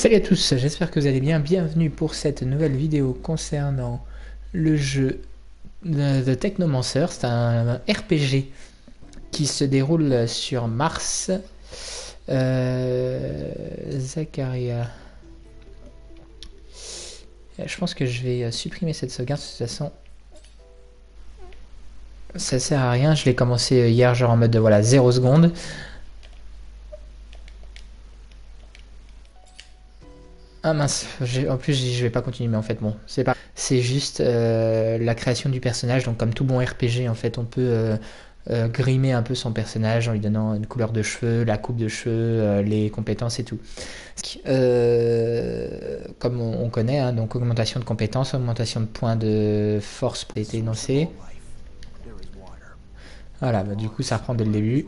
Salut à tous, j'espère que vous allez bien. Bienvenue pour cette nouvelle vidéo concernant le jeu de Technomancer. C'est un RPG qui se déroule sur Mars. Euh, Zacharia. Je pense que je vais supprimer cette sauvegarde de toute façon. Ça sert à rien, je l'ai commencé hier genre en mode de voilà 0 secondes. Ah mince, en plus je vais pas continuer, mais en fait bon, c'est pas, c'est juste euh, la création du personnage. Donc comme tout bon RPG, en fait, on peut euh, euh, grimer un peu son personnage en lui donnant une couleur de cheveux, la coupe de cheveux, les compétences et tout. comme on, connaît, hein, donc augmentation de compétences, augmentation de points de force pour être énoncé. Voilà, bah, du coup ça reprend dès le début.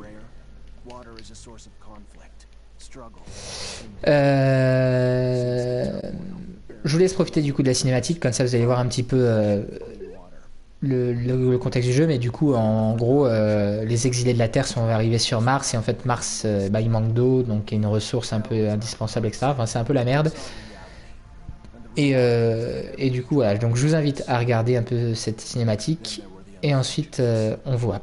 Euh, je vous laisse profiter du coup de la cinématique, comme ça vous allez voir un petit peu euh, le, contexte du jeu, mais du coup en, gros euh, les exilés de la Terre sont arrivés sur Mars et en fait Mars bah, il manque d'eau, donc une ressource un peu indispensable, etc. Enfin c'est un peu la merde. Et, et, du coup voilà, donc je vous invite à regarder un peu cette cinématique et ensuite on voit.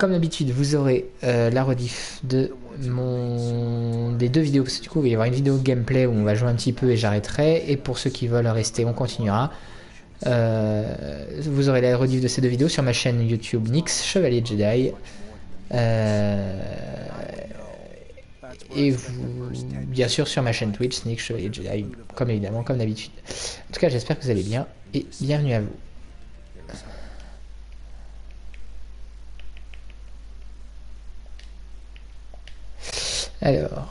Comme d'habitude, vous aurez euh, la rediff de mon... des deux vidéos, parce que du coup, il va y avoir une vidéo gameplay où on va jouer un petit peu et j'arrêterai. Et pour ceux qui veulent rester, on continuera. Euh, vous aurez la rediff de ces deux vidéos sur ma chaîne YouTube Nix Chevalier Jedi. Euh, et vous, bien sûr sur ma chaîne Twitch Nix Chevalier Jedi, comme évidemment, comme d'habitude. En tout cas, j'espère que vous allez bien et bienvenue à vous. Alors.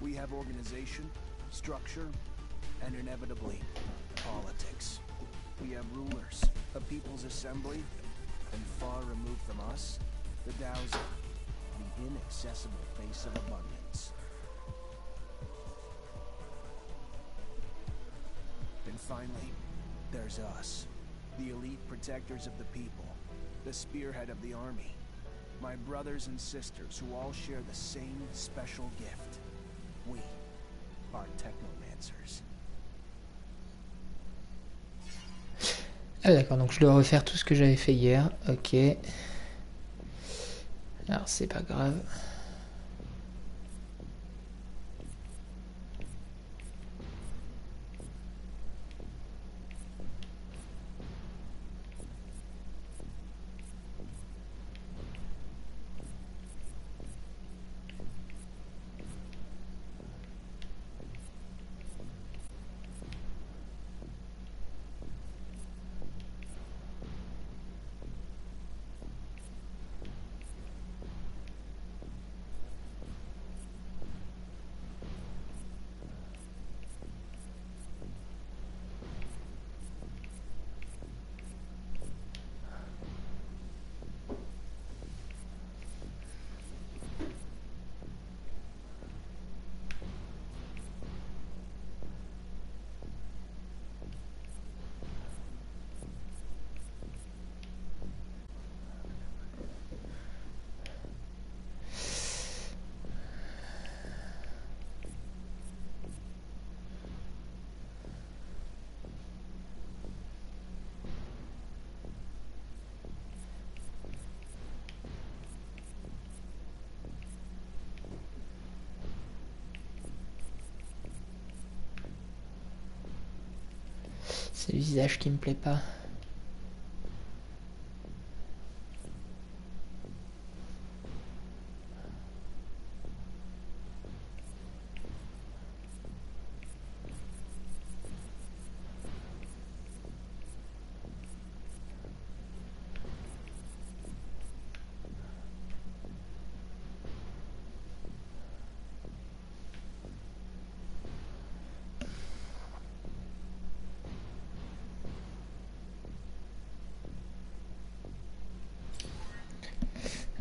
We have organization, structure, and inevitably politics. We have rulers, a people's assembly, and far removed from us, the Dowser, the inaccessible face of abundance. And finally, there's us, the elite protectors of the people the spearhead of the army. My brothers and sisters who all share the same special gift. We are technomancers. Ah d'accord, donc je dois refaire tout ce que j'avais fait hier. Ok. Alors c'est pas grave. C'est le visage qui me plaît pas.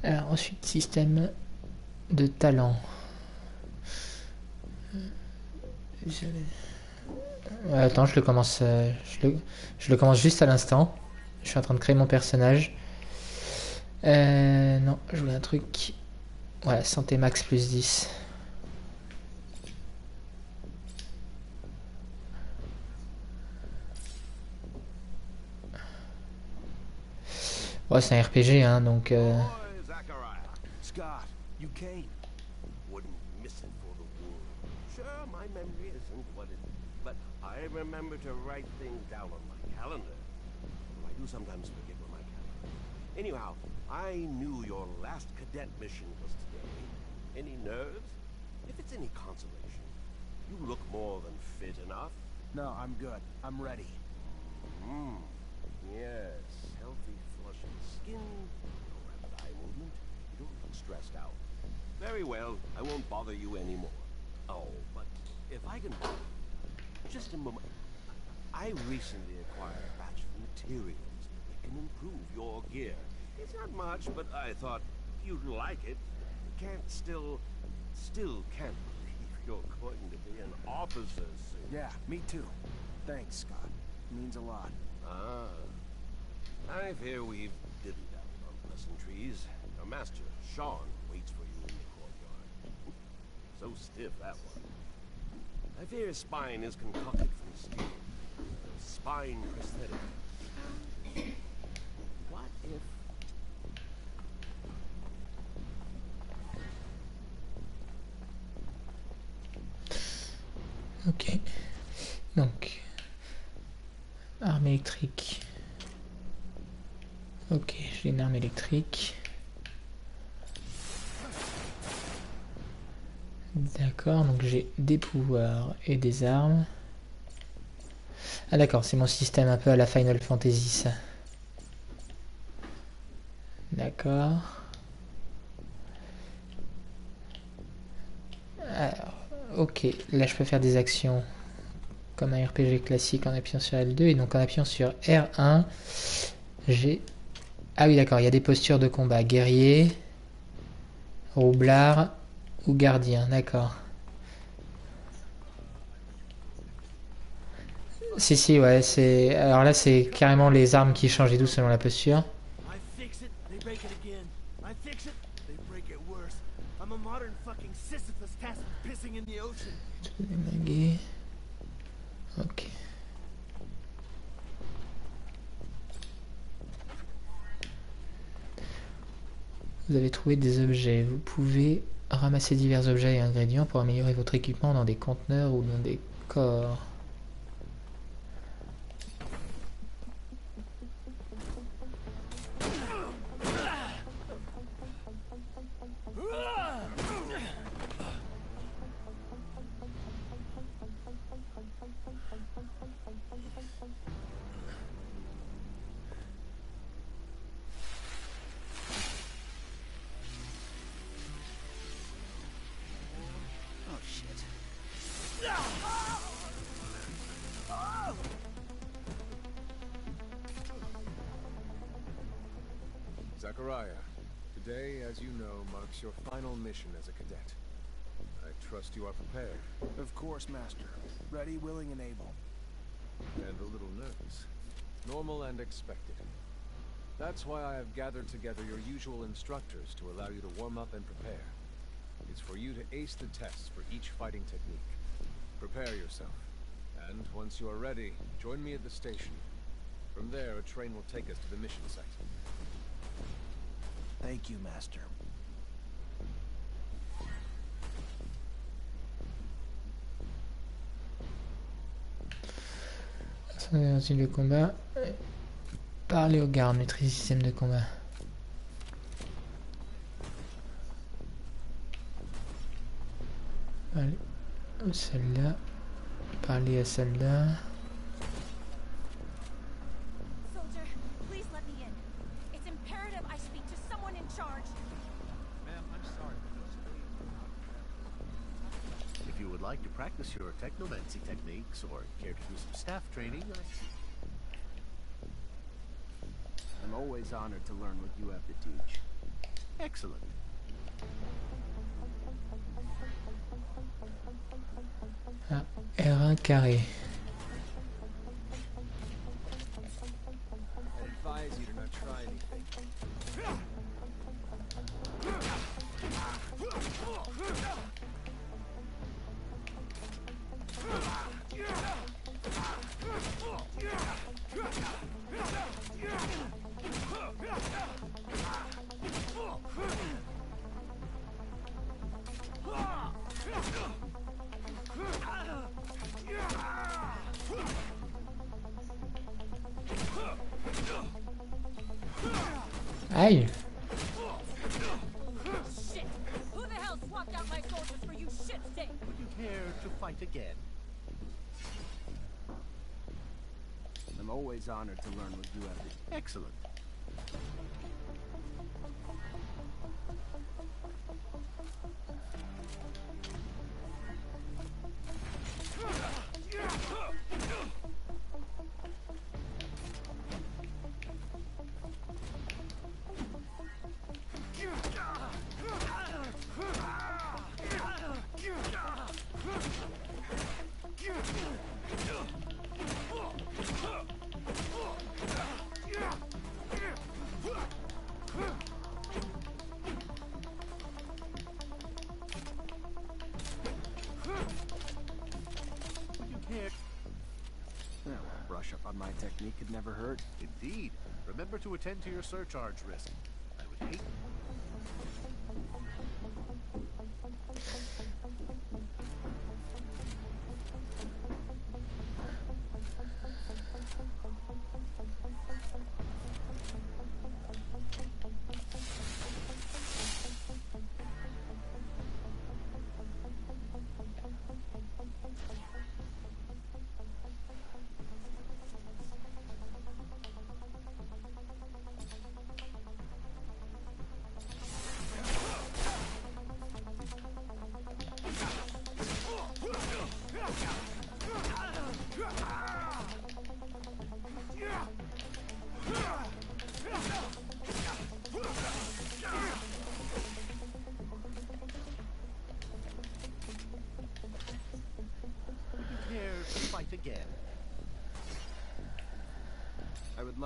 Alors ensuite, système de talent. Attends, je le commence. euh, je, le, commence juste à l'instant. Je suis en train de créer mon personnage. Euh, non, je voulais un truc. Voilà, santé max plus 10. Ouais, c'est un RPG, hein, donc. euh. Scott. Wouldn't miss it for the world. Sure, my memory isn't what it is, but I remember to write things down on my calendar. I do sometimes forget where my calendar is. Anyhow, I knew your last cadet mission was today. Any nerves? If it's any consolation, you look more than fit enough. No, I'm good. I'm ready. Hmm. Yes, healthy, flushing skin, no rapid eye movement. You don't look stressed out. Very well, I won't bother you anymore. Oh, but if I can... Just a moment. I recently acquired a batch of materials that can improve your gear. It's not much, but I thought you'd like it. Can't still... Still can't believe you're going to be an officer soon. Yeah, me too. Thanks, Scott. means a lot. Ah. I fear we've diddle-dabbled on pleasantries. Your master, Sean, waits for you in the courtyard. So stiff, that one. I fear his spine is concocted from steel. A spine prosthetic. What if... Ok. Donc. Arme électrique. Ok, j'ai une arme électrique. D'accord, donc j'ai des pouvoirs et des armes. Ah d'accord, c'est mon système un peu à la Final Fantasy ça. D'accord. Alors, ok, là je peux faire des actions comme un RPG classique en appuyant sur L2 et donc en appuyant sur R1, j'ai... Ah oui d'accord, il y a des postures de combat, guerrier, roublard ou gardien, d'accord. Si, si, ouais, c'est... Alors là, c'est carrément les armes qui changent et tout selon la posture. Ok. Vous avez trouvé des objets. Vous pouvez ramasser divers objets et ingrédients pour améliorer votre équipement dans des conteneurs ou dans des corps. You are prepared Of course, Master. Ready, willing, and able. and a little nervous. Normal and expected. That's why I have gathered together your usual instructors to allow you to warm up and prepare. It's for you to ace the tests for each fighting technique. Prepare yourself. And once you are ready, join me at the station. From there, a train will take us to the mission site. Thank you, Master. Attendez, le combat. Parlez aux gardes, maîtrise système de combat. Allez, celle-là. Parlez à celle-là. Practice your technomancy techniques or care to do some staff training, I... I'm always honored to learn what you have to teach. excellent. Ah, R1 carré. Fight again? I'm always honored to learn what you have Excellent. Technique could never hurt. Indeed. Remember to attend to your surcharge risk.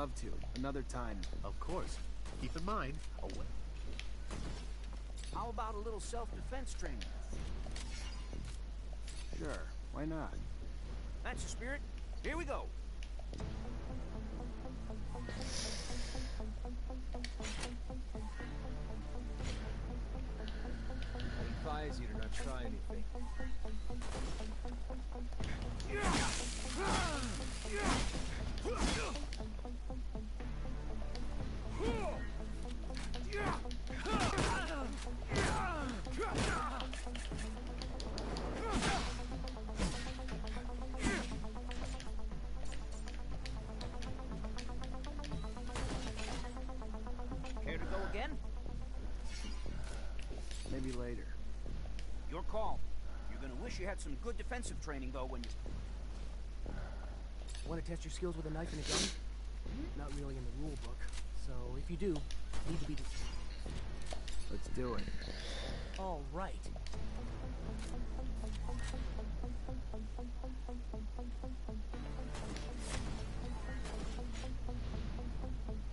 Love to. Another time. Of course. Keep in mind, a we- How about a little self-defense training? Sure. Why not? That's the spirit. Here we go. You had some good defensive training though when you. Want to test your skills with a knife and a gun? Not really in the rule book. So if you do, need to be. Let's do it. All right.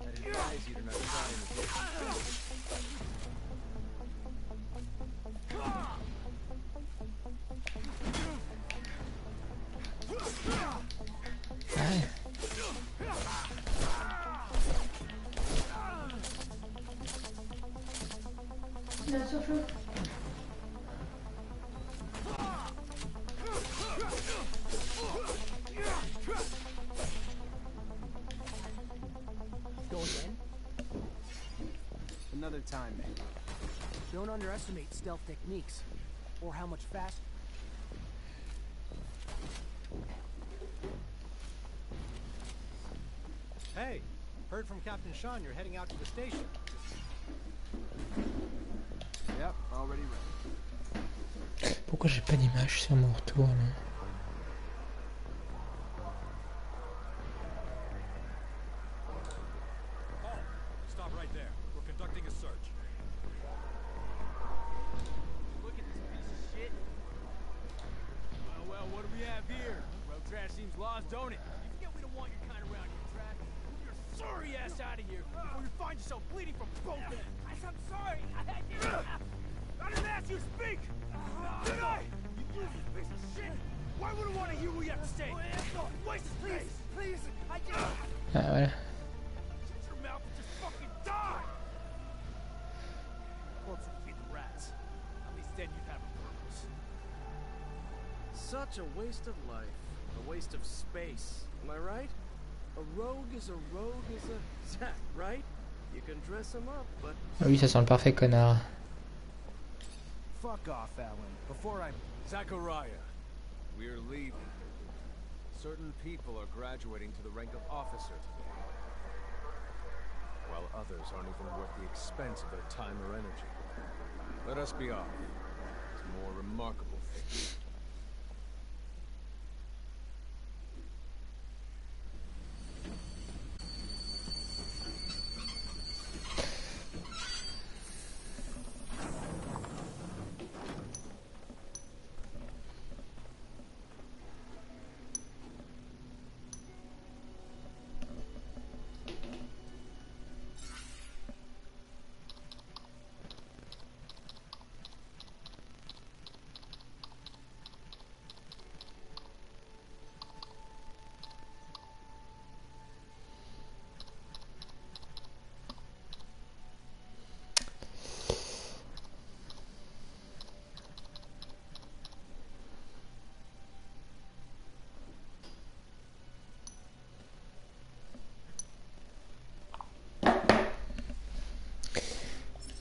I advise you to not try anything. Aïe Go again. Another time, maybe. Don't underestimate stealth techniques, or how much faster. Hey, heard from Captain Sean you're heading out to the station. J'ai pas d'image sur mon retour Such a waste of life. A waste of space. Am I right? A rogue is a rogue is a Zach, right? You can dress him up, but Ah Oui, ça sent le parfait connard. fuck off, Alan. Before I Zachariah, we're leaving. Certain people are graduating to the rank of officer today, while others aren't even worth the expense of their time or energy. Let us be off. It's more remarkable things.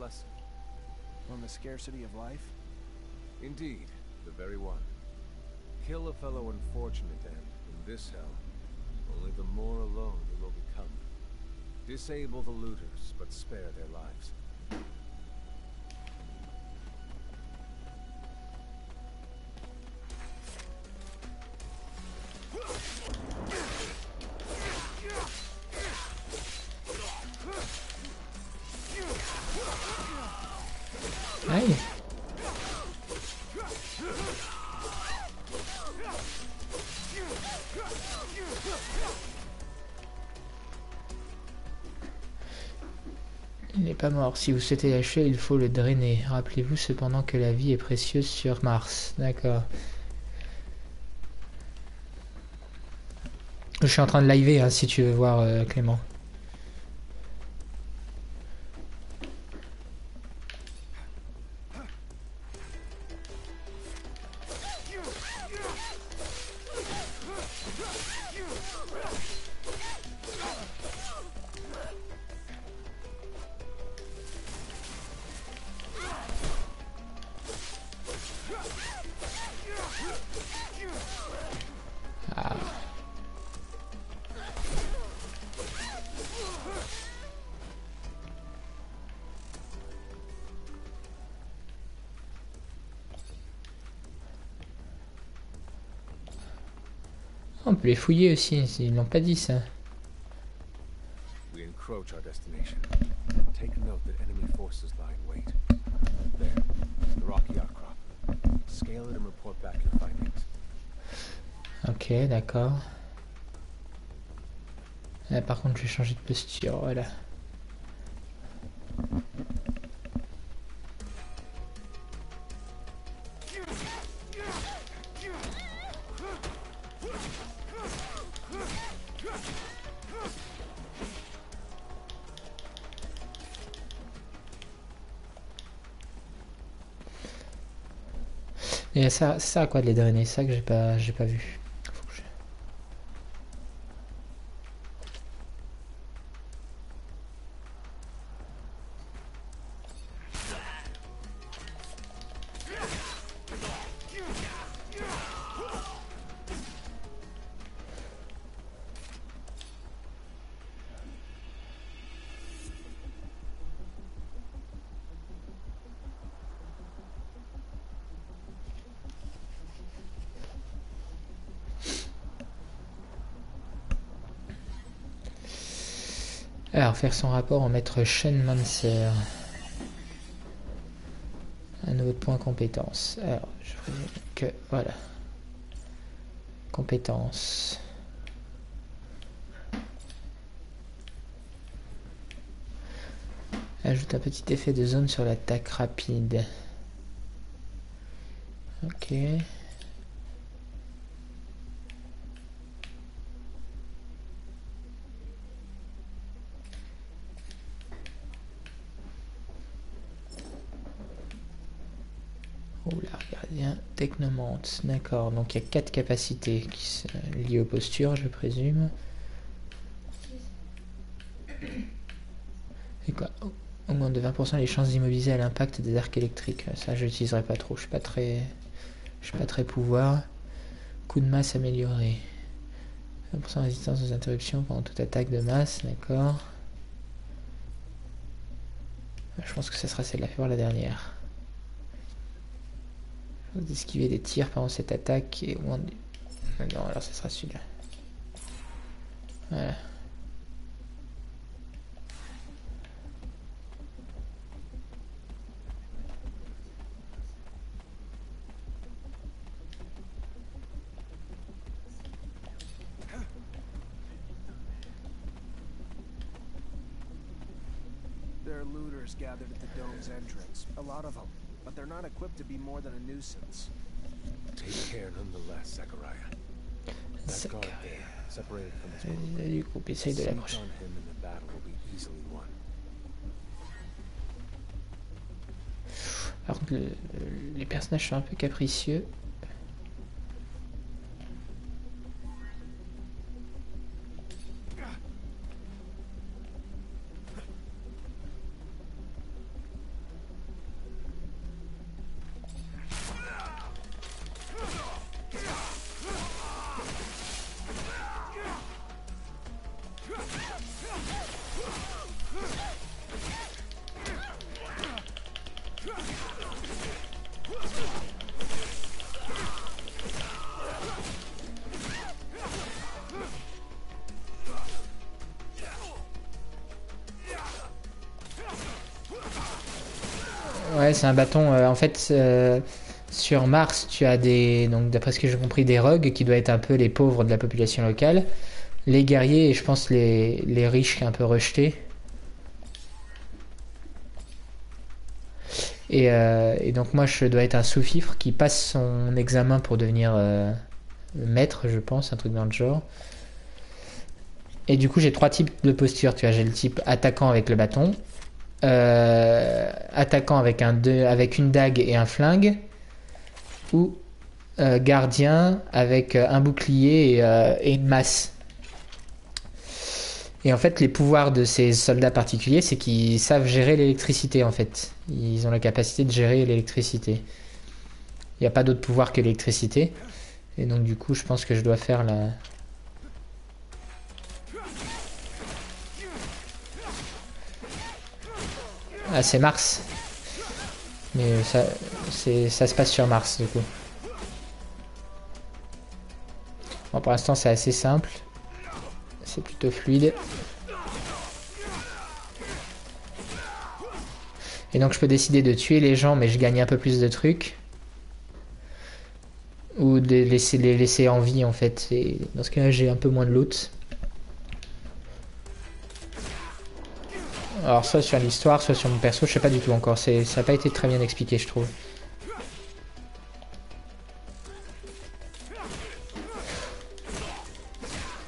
lesson? On the scarcity of life? Indeed, the very one. Kill a fellow unfortunate and, in this hell, only the more alone you will become. Disable the looters, but spare their lives. Pas mort. Si vous souhaitez lâcher, il faut le drainer. Rappelez-vous cependant que la vie est précieuse sur Mars. D'accord. Je suis en train de liver hein, si tu veux voir euh, Clément. peut les fouiller aussi, ils l'ont pas dit ça. Ok, d'accord. Là, par contre, je vais changer de posture, voilà. Ça, ça quoi de les drainer, ça que j'ai pas, j'ai pas vu. faire son rapport en maître Shenmanser. Un nouveau point compétence. Alors, je présume que voilà. Compétence. Ajoute un petit effet de zone sur l'attaque rapide. Ok. Technomante, d'accord. Donc il y a quatre capacités qui sont liées aux postures, je présume. C'est quoi Augmente de 20% les chances d'immobiliser à l'impact des arcs électriques. Ça, je l'utiliserai pas trop. Je suis pas très, je suis pas très pouvoir. Coup de masse amélioré. 20% résistance aux interruptions pendant toute attaque de masse, d'accord. Je pense que ça sera celle-là. Voir la dernière. D'esquiver des tirs pendant cette attaque et Non, alors ça sera celui-là. Voilà. There are looters gathered at the dome's entrance. A lot of them. But they're not equipped to be more than a nuisance. Take care nonetheless, Zachariah. That guard there, separated from his group. Du coup, essaye de l'approcher. contre, le- les personnages sont un peu capricieux. C'est un bâton. euh, en fait, euh, sur Mars, tu as des. Donc, d'après ce que j'ai compris, des rogues qui doivent être un peu les pauvres de la population locale. Les guerriers et je pense les, les riches un peu rejetés. Et, euh, et donc, moi, je dois être un sous-fifre qui passe son examen pour devenir maître, je pense, un truc dans le genre. Et du coup, j'ai trois types de postures. Tu vois, j'ai le type attaquant avec le bâton, euh, attaquant avec, une dague et un flingue, ou euh, gardien avec euh, un bouclier et, et une masse. Et en fait, les pouvoirs de ces soldats particuliers, c'est qu'ils savent gérer l'électricité, en fait. Ils ont la capacité de gérer l'électricité. Il n'y a pas d'autre pouvoir que l'électricité. Et donc, du coup, je pense que je dois faire la... Ah, c'est Mars. Mais ça, ça se passe sur Mars, du coup. Bon, pour l'instant, c'est assez simple. C'est plutôt fluide. Et donc, je peux décider de tuer les gens, mais je gagne un peu plus de trucs. Ou de laisser, les laisser en vie, en fait. Dans ce cas-là, j'ai un peu moins de loot. Alors soit sur l'histoire, soit sur mon perso, je sais pas du tout encore. Ça n'a pas été très bien expliqué, je trouve.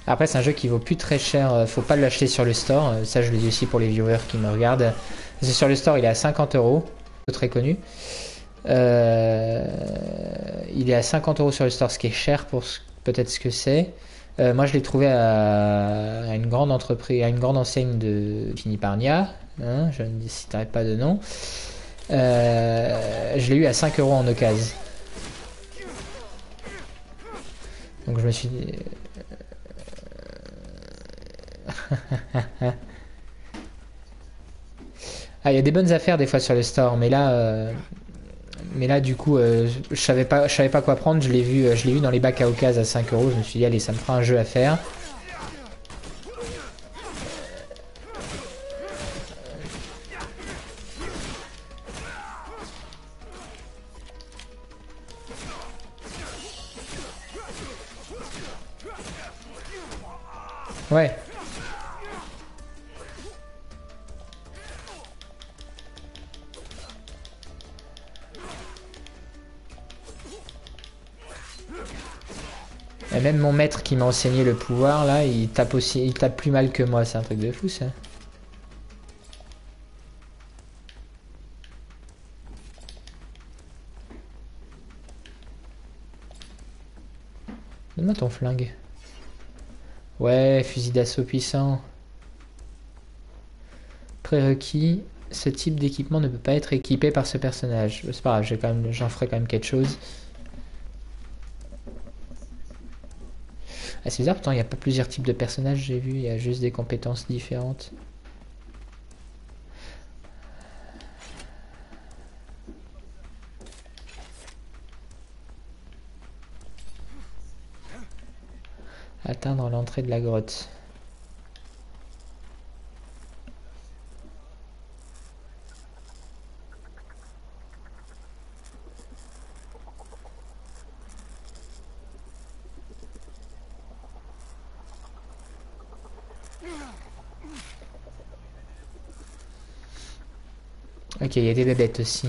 Après, c'est un jeu qui vaut plus très cher. euh, Faut pas l'acheter sur le store. Euh, Ça, je le dis aussi pour les viewers qui me regardent. C'est sur le store, il est à 50 euros. Très connu. Euh, il est à 50 euros sur le store, ce qui est cher pour peut-être ce que c'est. Euh, moi, je l'ai trouvé à, une grande entreprise, à une grande enseigne de Finiparnia. Hein, je ne citerai pas de nom. Euh, je l'ai eu à 5 euros en occasion. Donc je me suis dit. ah, il y a des bonnes affaires des fois sur le store, mais là, euh, mais là du coup, euh, je savais pas, je savais pas quoi prendre. Je l'ai vu, euh, je l'ai vu dans les bacs à occasion à 5 euros. Je me suis dit allez, ça me fera un jeu à faire. M'a enseigné le pouvoir, là, il tape aussi, il tape plus mal que moi. C'est un truc de fou, ça. Donne-moi ton flingue. Ouais, fusil d'assaut puissant. Prérequis. Ce type d'équipement ne peut pas être équipé par ce personnage. C'est pas grave, j'en ferai quand même quelque chose. C'est bizarre, pourtant il n'y a pas plusieurs types de personnages, j'ai vu, il y a juste des compétences différentes. Atteindre l'entrée de la grotte. qu'il y a des dettes aussi.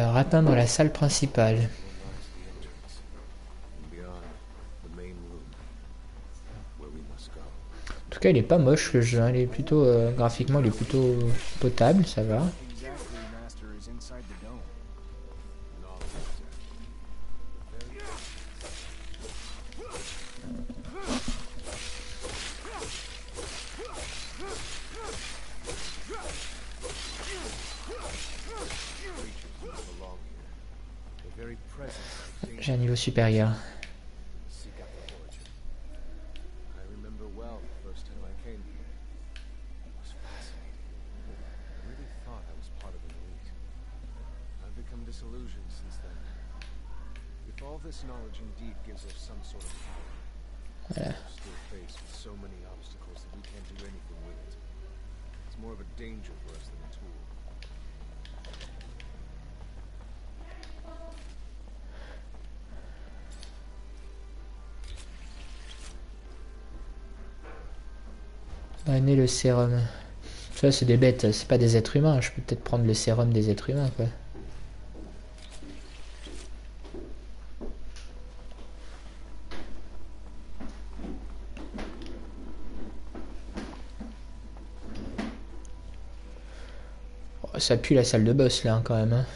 Atteindre la salle principale. En tout cas, il est pas moche le jeu, hein. il est plutôt euh, graphiquement, il est plutôt potable, ça va. With it. It's more of a danger for us than a tool. Drainer le sérum. Ça, c'est des bêtes, c'est pas des êtres humains. Je peux peut-être prendre le sérum des êtres humains, quoi. Oh, ça pue la salle de boss, là, hein, quand même. hein.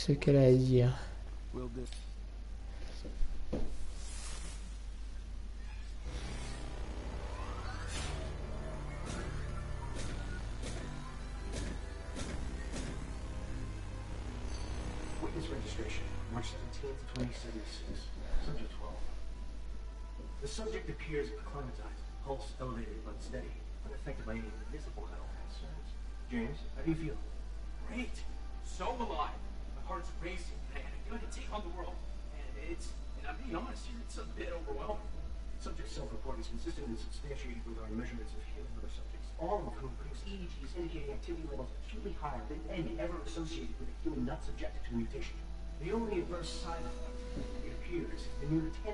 Ce qu'elle a à dire.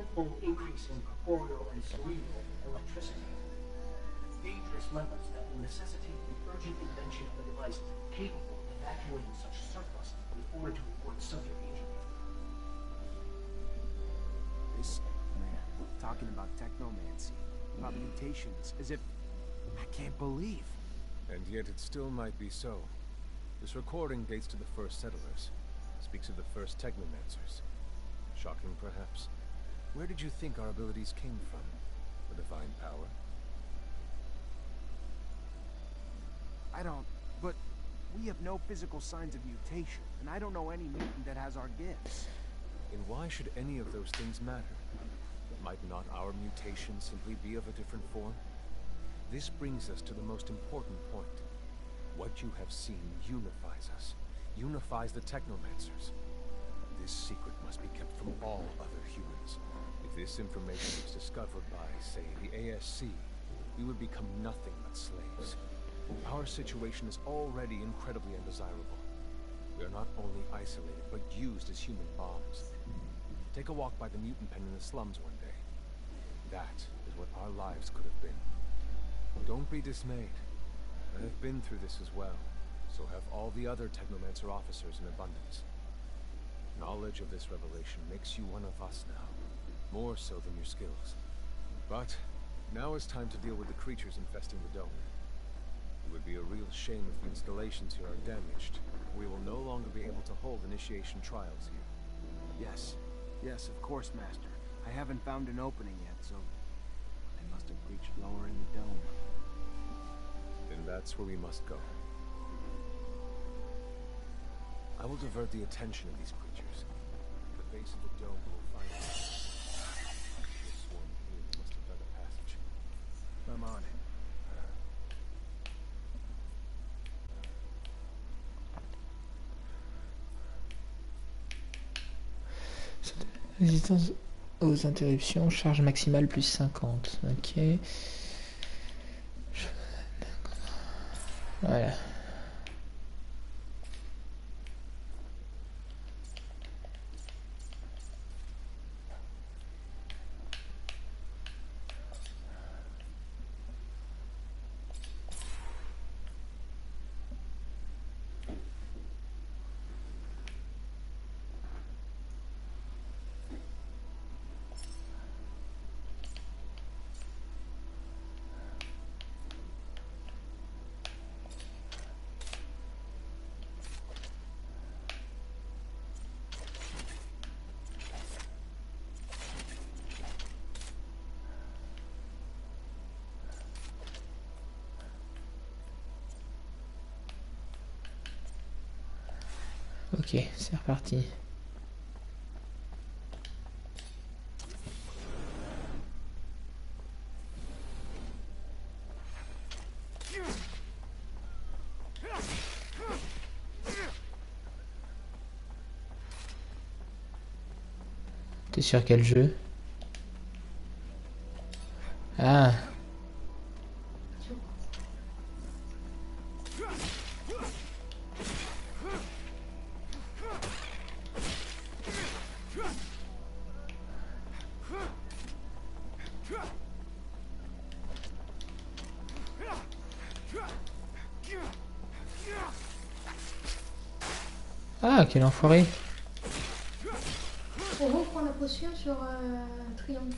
Near tenfold increase in corporeal and cerebral electricity. Dangerous levels that will necessitate the urgent invention of a device capable of evacuating such surplus in order to avoid subject injury. This man talking about technomancy, about mutations, as if I can't believe. And yet it still might be so. This recording dates to the first settlers. Speaks of the first technomancers. Shocking, perhaps. Where did you think our abilities came from? The divine power? I don't. But we have no physical signs of mutation, and I don't know any mutant that has our gifts. And why should any of those things matter? Might not our mutation simply be of a different form? This brings us to the most important point. What you have seen unifies us, unifies the Technomancers. This secret must be kept from all other humans. If this information is discovered by, say, the ASC, we would become nothing but slaves. Our situation is already incredibly undesirable. We are not only isolated, but used as human bombs. Take a walk by the mutant pen in the slums one day. That is what our lives could have been. Don't be dismayed. I have been through this as well. So have all the other Technomancer officers in abundance. Knowledge of this revelation makes you one of us now. More so than your skills. But, now is time to deal with the creatures infesting the dome. It would be a real shame if the installations here are damaged. We will no longer be able to hold initiation trials here. Yes. Yes, of course, Master. I haven't found an opening yet, so... I must have reached lower in the dome. Then that's where we must go. I will divert the attention of these creatures. At the base of the dome, will find Résistance aux interruptions, charge maximale plus 50. Ok. Voilà. Ok, c'est reparti. T'es sur quel jeu? Quel enfoiré On reprend la potion sur euh, triangle.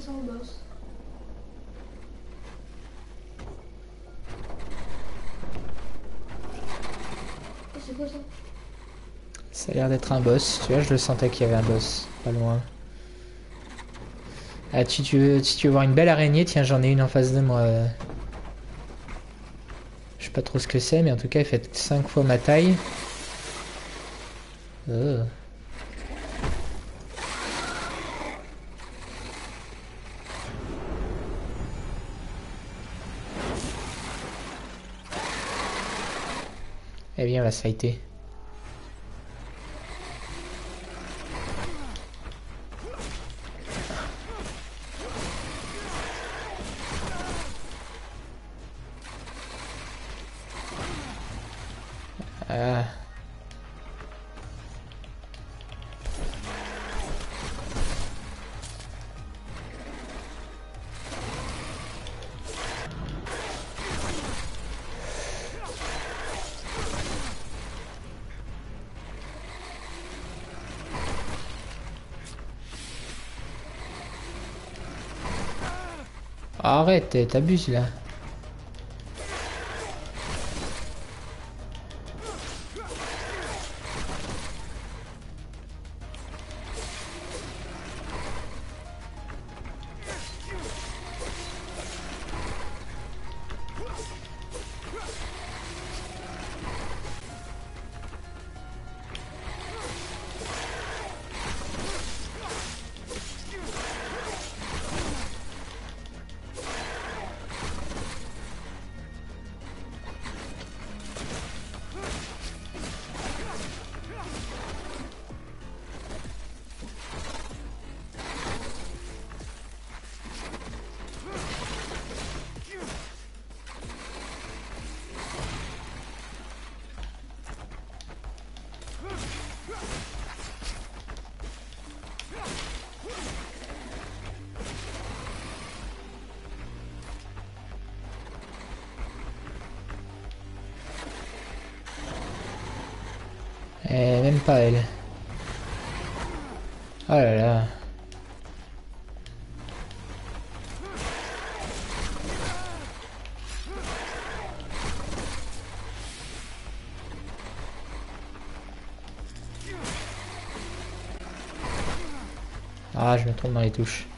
Sans boss. Oh, c'est quoi ça? Ça a l'air d'être un boss. Tu vois, je le sentais qu'il y avait un boss. Pas loin. Ah, tu veux, si tu veux voir une belle araignée, tiens, j'en ai une en face de moi. Je sais pas trop ce que c'est, mais en tout cas, elle fait 5 fois ma taille. la société T'abuses là. Ah, je me trompe dans les touches.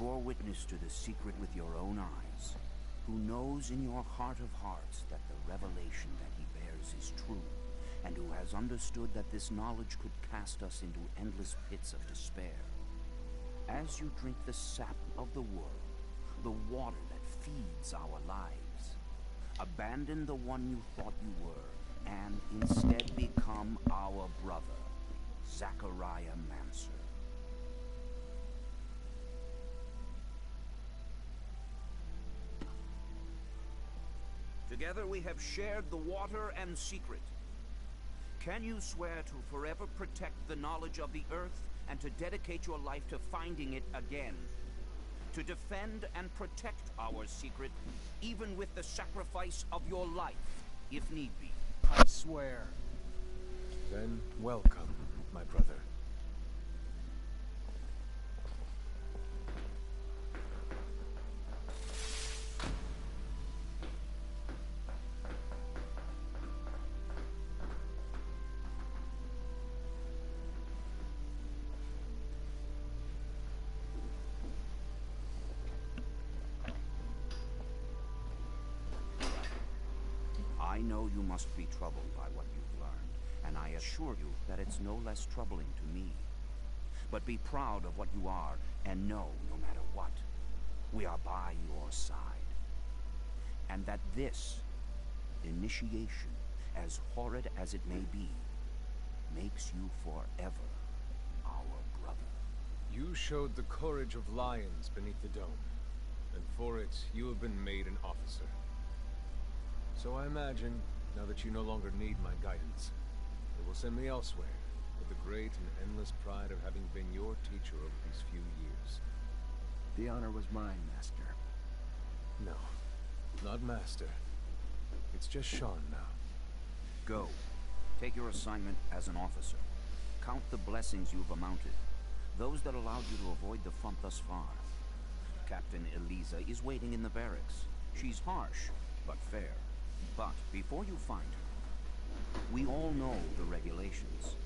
Bore witness to the secret with your own eyes, who knows in your heart of hearts that the revelation that he bears is true, and who has understood that this knowledge could cast us into endless pits of despair. As you drink the sap of the world, the water that feeds our lives, abandon the one you thought you were, and instead become our brother, Zachariah Mancer. Together we have shared the water and secret. Can you swear to forever protect the knowledge of the Earth and to dedicate your life to finding it again? To defend and protect our secret, even with the sacrifice of your life, if need be. I swear. Then welcome, my brother. I know you must be troubled by what you've learned, and I assure you that it's no less troubling to me. But be proud of what you are, and know, no matter what, we are by your side. And that this initiation, as horrid as it may be, makes you forever our brother. You showed the courage of lions beneath the dome, and for it you have been made an officer. So I imagine, now that you no longer need my guidance, it will send me elsewhere, with the great and endless pride of having been your teacher over these few years. The honor was mine, Master. No, not Master. It's just Sean now. Go. Take your assignment as an officer. Count the blessings you've amounted, those that allowed you to avoid the front thus far. Captain Eliza is waiting in the barracks. She's harsh, but fair. But before you find her, we all know the regulations.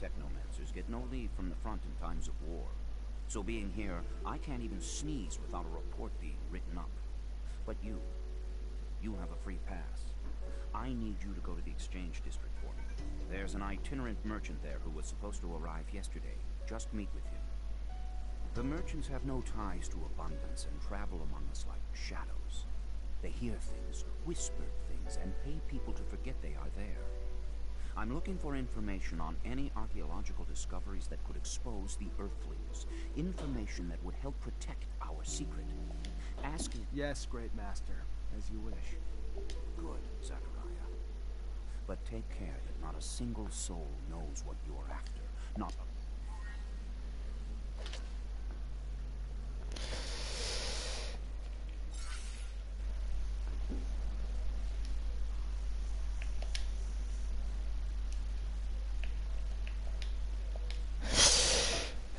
Technomancers get no leave from the front in times of war. So being here, I can't even sneeze without a report being written up. But you, you have a free pass. I need you to go to the exchange district for me. There's an itinerant merchant there who was supposed to arrive yesterday. Just meet with him. The merchants have no ties to abundance and travel among us like shadows. They hear things, whisper and pay people to forget they are there. I'm looking for information on any archaeological discoveries that could expose the Earthlings. Information that would help protect our secret. Asking... Yes, Great Master. As you wish. Good, Zachariah. But take care that not a single soul knows what you're after. Not a...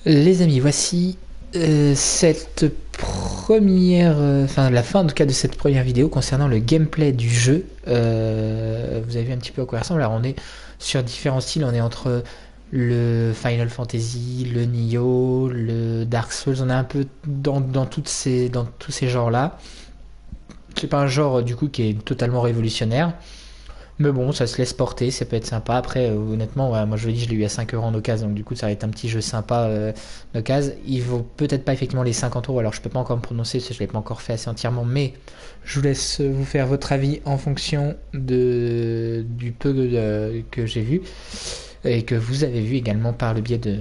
Les amis, voici euh, cette première, euh, enfin la fin en tout cas de cette première vidéo concernant le gameplay du jeu. Euh, vous avez vu un petit peu à quoi il ressemble. On est sur différents styles, on est entre le Final Fantasy, le Nioh, le Dark Souls, on est un peu dans, dans, tous ces genres-là. C'est pas un genre du coup qui est totalement révolutionnaire. Mais bon, ça se laisse porter, ça peut être sympa. Après, euh, honnêtement, moi je le dis, je l'ai eu à 5 euros en occasion, donc du coup, ça va être un petit jeu sympa euh, d'occasion. Il vaut peut-être pas effectivement les 50 euros, alors je peux pas encore me prononcer parce que je l'ai pas encore fait assez entièrement, mais je vous laisse vous faire votre avis en fonction de, du peu de, que j'ai vu et que vous avez vu également par le biais de,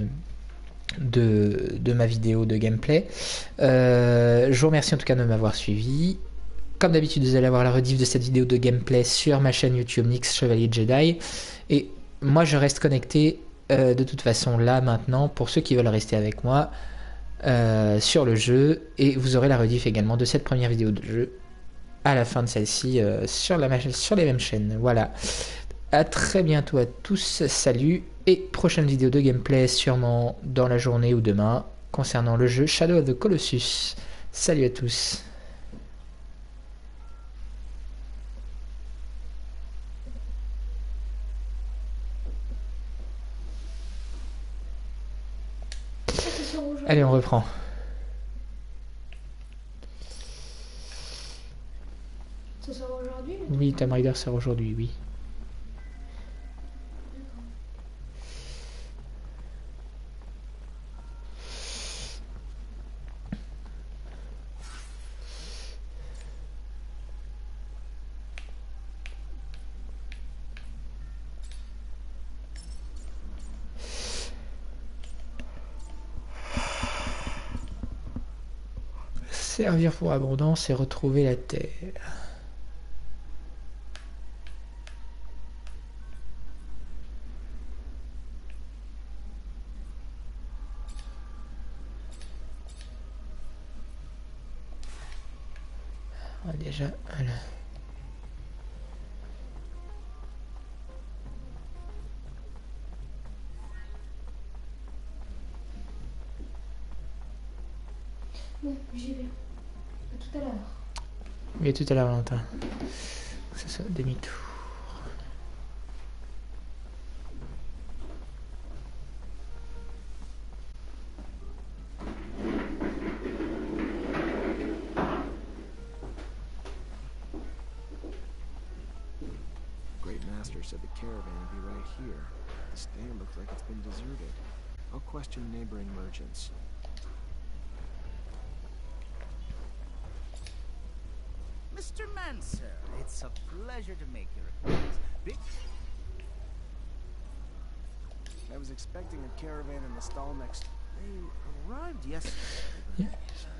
de, ma vidéo de gameplay. Euh, je vous remercie en tout cas de m'avoir suivi. Comme d'habitude, vous allez avoir la rediff de cette vidéo de gameplay sur ma chaîne YouTube Nix Chevalier Jedi. Et moi, je reste connecté euh, de toute façon là maintenant pour ceux qui veulent rester avec moi euh, sur le jeu. Et vous aurez la rediff également de cette première vidéo de jeu à la fin de celle-ci euh, sur, les mêmes chaînes. Voilà. À très bientôt à tous. Salut. Et prochaine vidéo de gameplay sûrement dans la journée ou demain concernant le jeu Shadow of the Colossus. Salut à tous. Allez, on reprend. Ça sort aujourd'hui Oui, Tam Raider sort aujourd'hui, oui. Servir pour abondance et retrouver la terre. Tout à l'heure, Valentin.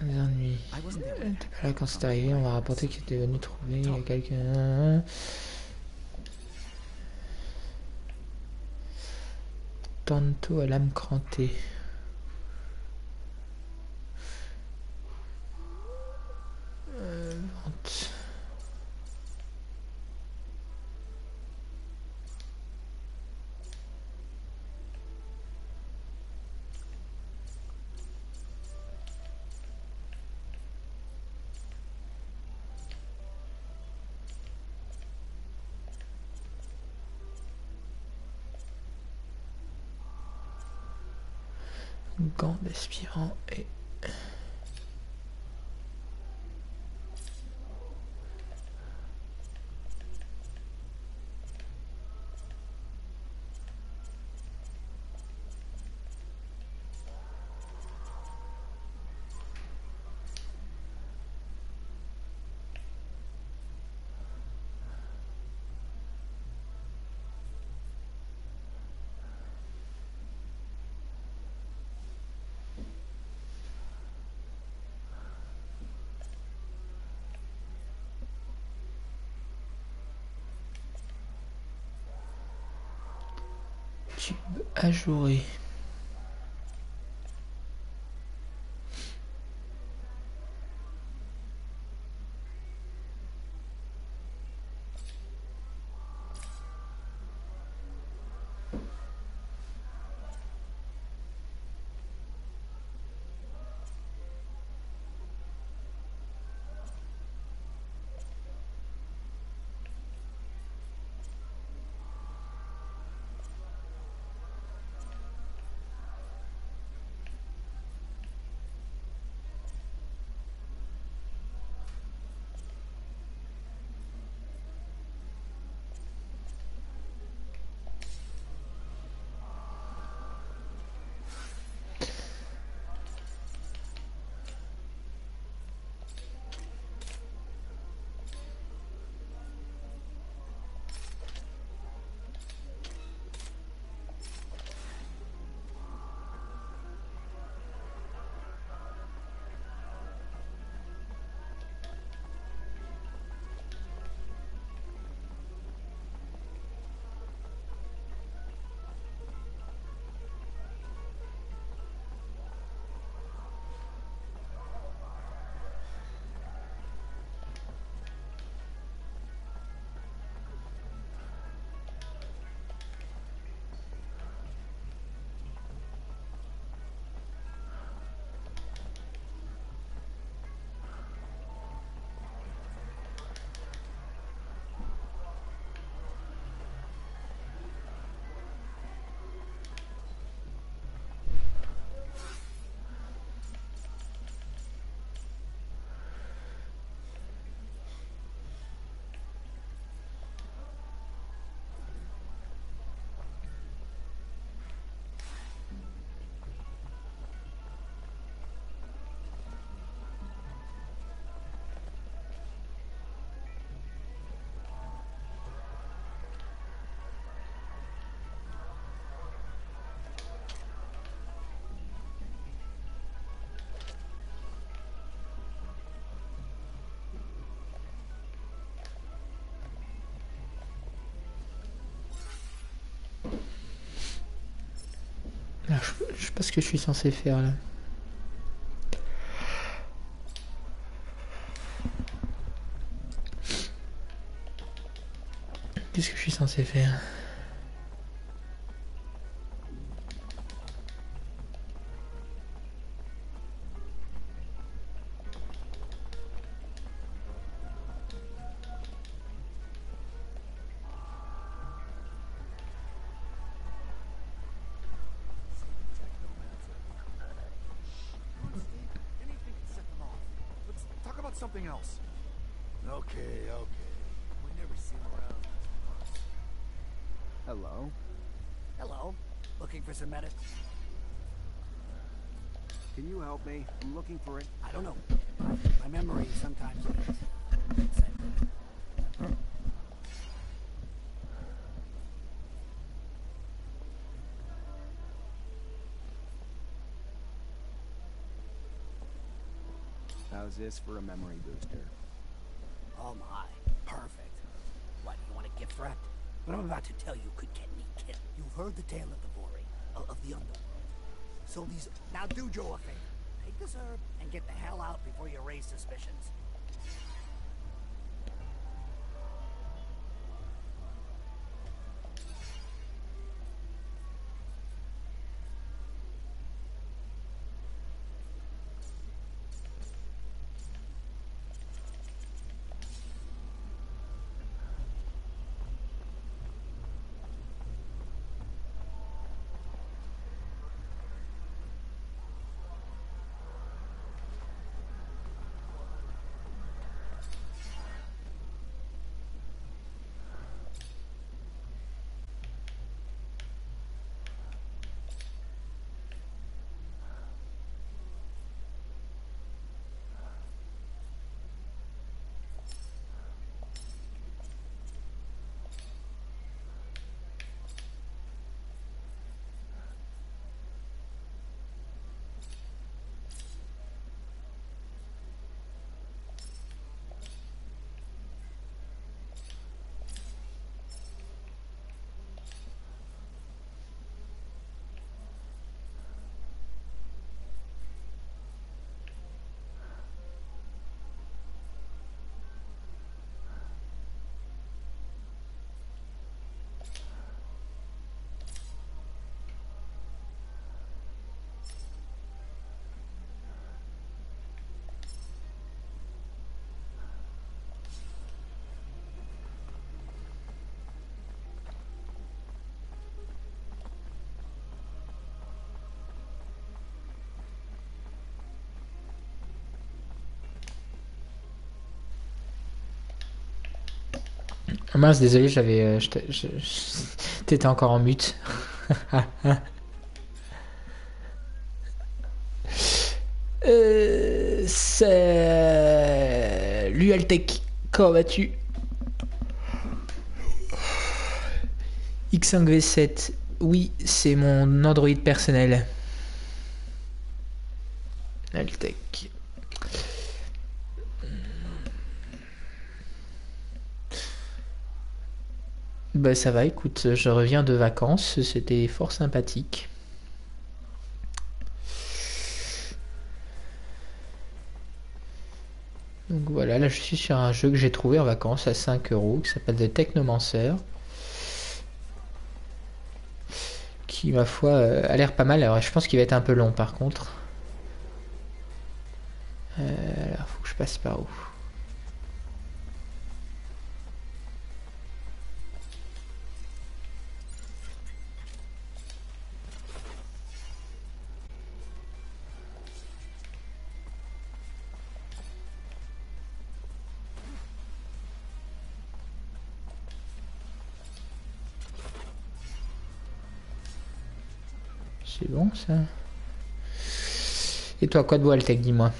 Les ennuis. I wasn't there. T'es pas là quand c'est arrivé, on va rapporter qu'il était venu trouver quelqu'un. Tantôt à l'âme crantée. respirant et ajouré. Je, sais pas ce que je suis censé faire là. Qu'est-ce que je suis censé faire? Else. Okay, okay. We never see him around. Hello? Hello. Looking for some medic? Can you help me? I'm looking for it. I don't know. My memory sometimes is. This for a memory booster? Oh my. Perfect. What, you want a gift wrapped? What I'm about to tell you could get me killed. You've heard the tale of the Vory, of, uh, of the underworld. So these... Now do Joe a favor. Take this herb and get the hell out before you raise suspicions. Mince, désolé, j'avais. euh, T'étais encore en mute. euh, Salut Altec, comment vas-tu? X5V7, oui, c'est mon Android personnel. Bah ça va, écoute, je reviens de vacances, c'était fort sympathique. Donc voilà, là je suis sur un jeu que j'ai trouvé en vacances à 5 euros qui s'appelle The Technomancer. Qui, ma foi, euh, a l'air pas mal. Alors je pense qu'il va être un peu long par contre. Euh, alors faut que je passe par où? C'est bon ça. Et toi, quoi de beau Altec, dis-moi?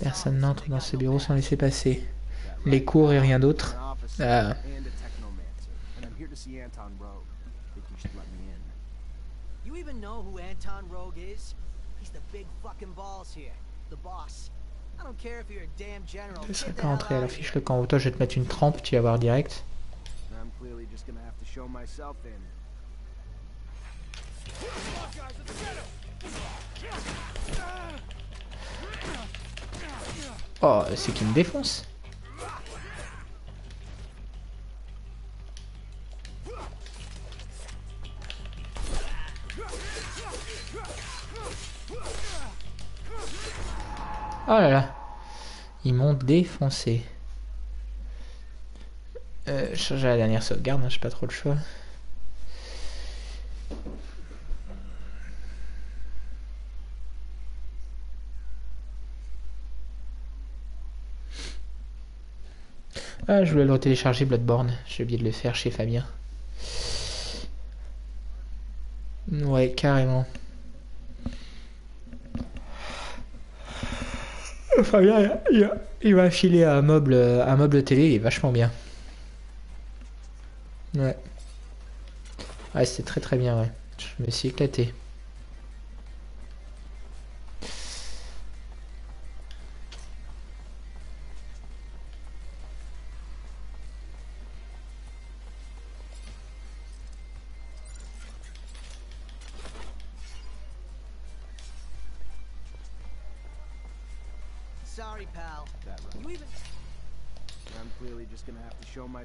Personne n'entre dans ce bureau sans laisser passer. Les cours et rien d'autre. Ah. and a technomancer, and I'm here to see Anton Rogue. Think you should let me in. You even know who Anton Rogue is? He's the big fucking balls here. The boss. I don't care if you're a damn general. Je serais pas entré, out alors of fiche le camp. Toi, je vais te mettre une trempe, tu vas voir direct. I'm clearly just gonna have to show myself in. Oh, c'est qui me défonce. Oh là là. Ils m'ont défoncé. Euh, changer la dernière sauvegarde, hein, j'ai pas trop le choix. Ah, je voulais le télécharger Bloodborne. J'ai oublié de le faire chez Fabien. Ouais, carrément. Fabien, il, il m'a filé un meuble, un meuble télé, il est vachement bien. Ouais. Ouais, c'était très très bien, ouais. Je me suis éclaté.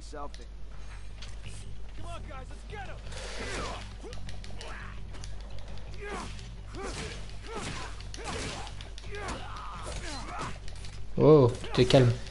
myself. Come oh, calme.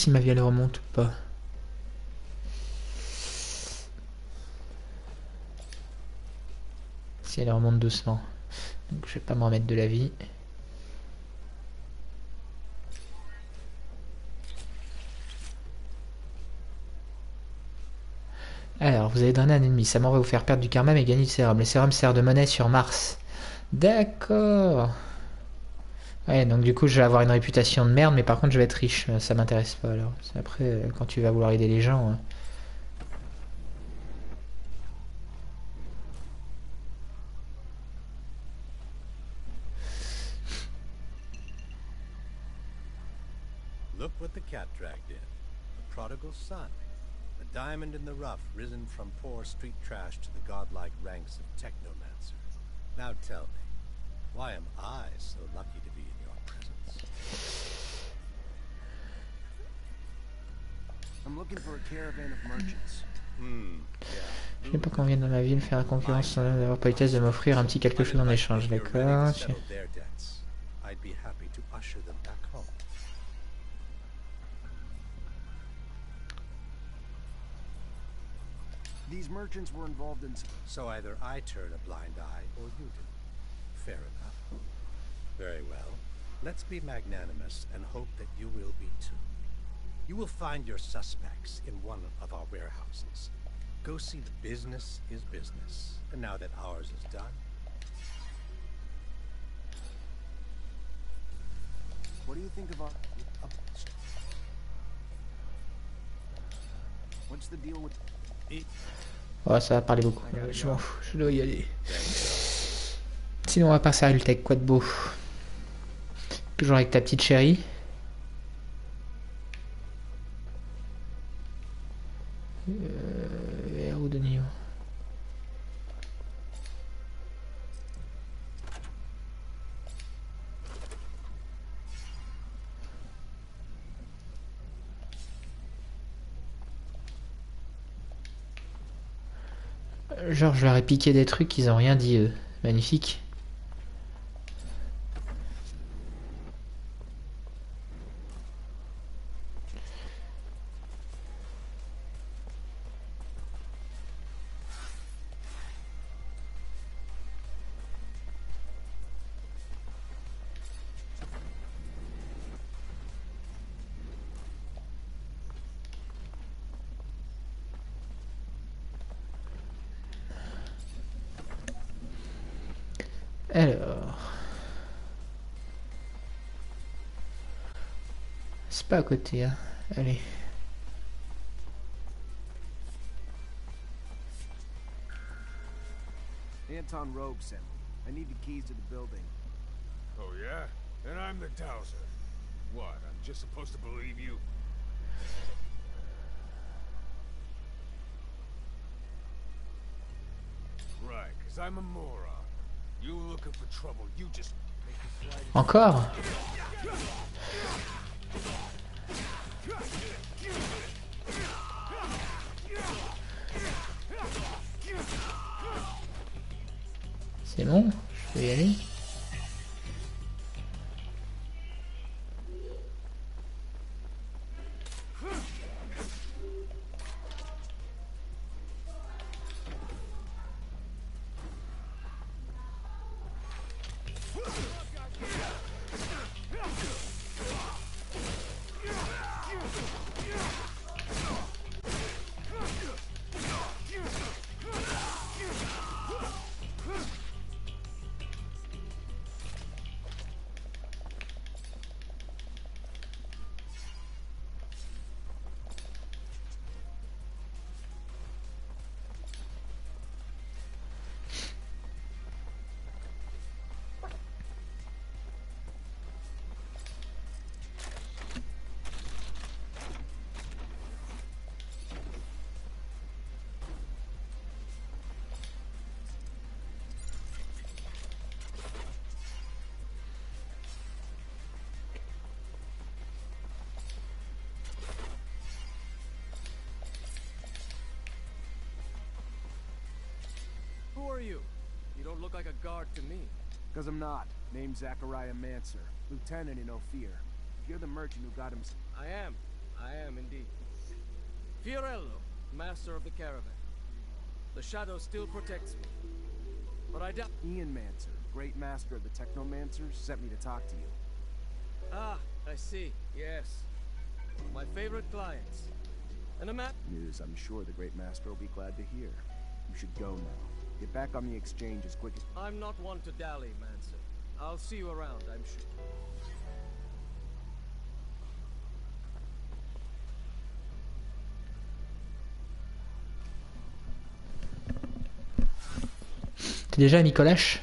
Si ma vie elle remonte ou pas. Si elle remonte doucement. Donc je vais pas me remettre de la vie. Alors, vous avez drainé un ennemi. Ça m'en va vous faire perdre du karma mais gagner du sérum. Le sérum sert de monnaie sur Mars. D'accord. Ouais, donc du coup, je vais avoir une réputation de merde, mais par contre, je vais être riche. Euh, Ça m'intéresse pas alors. Après, euh, quand tu vas vouloir aider les gens. euh, Look what the cat dragged in. The prodigal son. A diamond in the rough, risen from poor street trash to the godlike ranks of technomancer. Now tell me, why am I so lucky to be in Je n'ai pas qu'on vienne dans ma ville faire la concurrence sans avoir politesse de m'offrir un petit quelque chose en échange, d'accord to settle their debts. I'd be happy to usher them back home. These merchants were involved in. So either I turn a blind eye or you do. Fair enough. Very well. Let's be magnanimous and hope that you will be too. You will find your suspects in one of our warehouses. Go see the business is business. And now that ours is done, What do you think of our? What's the deal with? Ouais, ça va parler beaucoup. Je m'en fous, je dois y aller. Sinon, on va passer à Ultech, quoi de beau Toujours avec ta petite chérie. Euh, de niveau. Genre je leur ai piqué des trucs, ils ont rien dit eux. Magnifique. Pas à côté, hein. Allez. Anton Rogue sent me. I need the keys to the building. Oh, yeah? And I'm the Towser. What, I'm just supposed to believe you? Right, because I'm a moron. You looking for trouble, you just... Encore? C'est bon? Je peux y aller are you? You don't look like a guard to me. Because I'm not. Name's Zachariah Mancer. Lieutenant in Ophir. You're the merchant who got him... I am. I am indeed. Fiorello, master of the caravan. The shadow still protects me. But I doubt... Ian Manser, great master of the Technomancers, sent me to talk to you. Ah, I see. Yes. My favorite clients. And a map? News I'm sure the great master will be glad to hear. You should go now. Get back on the exchange as quick as... I'm not one to dally, Manson. I'll see you around, I'm sure. T'es déjà à Nicolas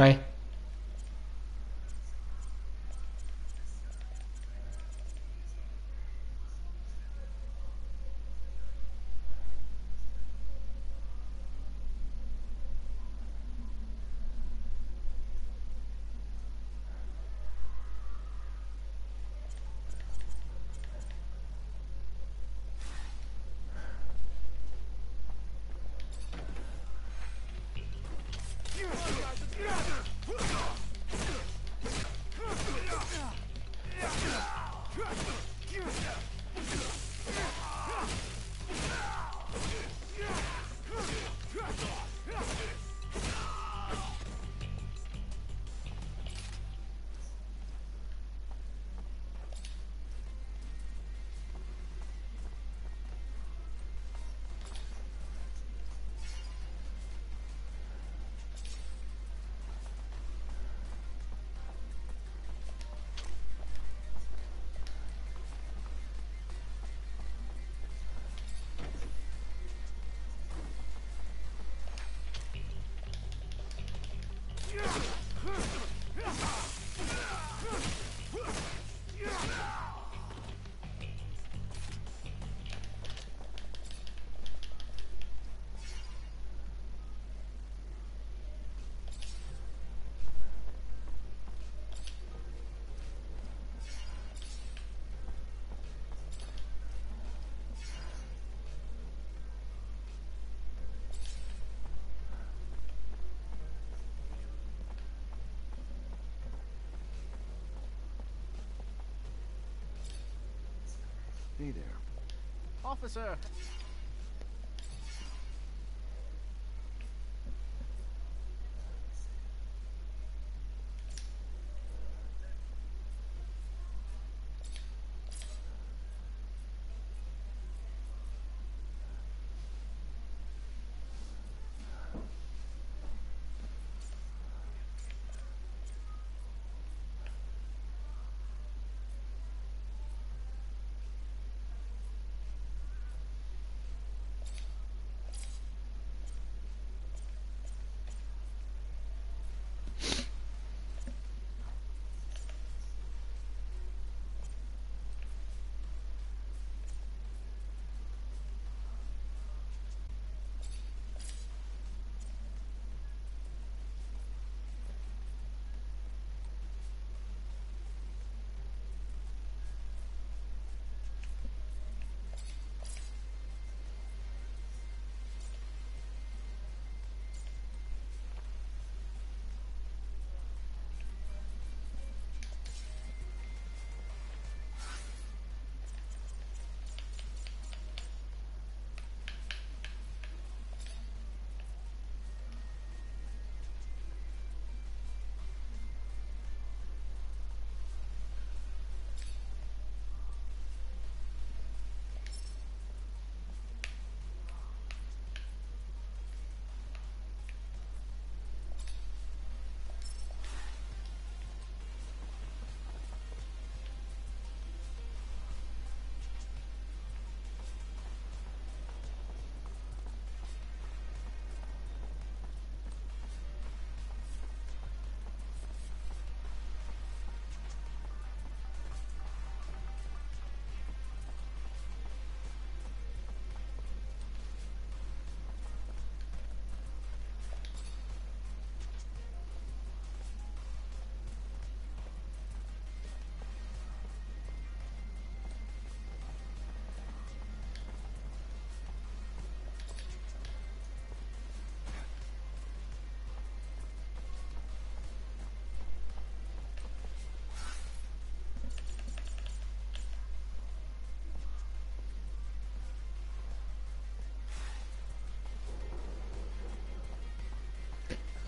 Ouais. There. Officer!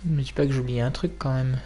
Me dis pas que j'oublie un truc quand même.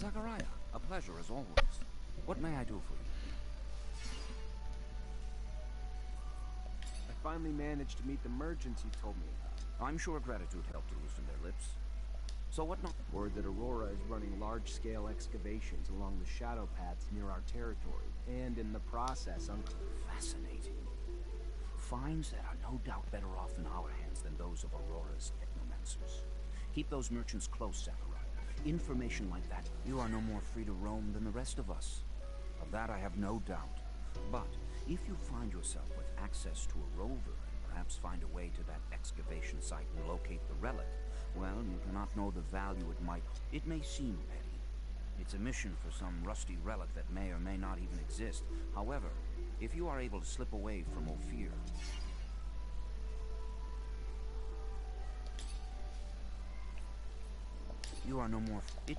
Zachariah, a pleasure as always. What may I do for you? I finally managed to meet the merchants you told me about. I'm sure gratitude helped to loosen their lips. So what not? Word that Aurora is running large-scale excavations along the shadow paths near our territory, and in the process, un- Fascinating. Finds that are no doubt better off in our hands than those of Aurora's technomancers. Keep those merchants close, Zachariah. Information like that, you are no more free to roam than the rest of us. Of that I have no doubt. But if you find yourself with access to a rover and perhaps find a way to that excavation site and locate the relic, well, you cannot know the value it might. It may seem petty. It's a mission for some rusty relic that may or may not even exist. However, if you are able to slip away from Ophir, you are no more. It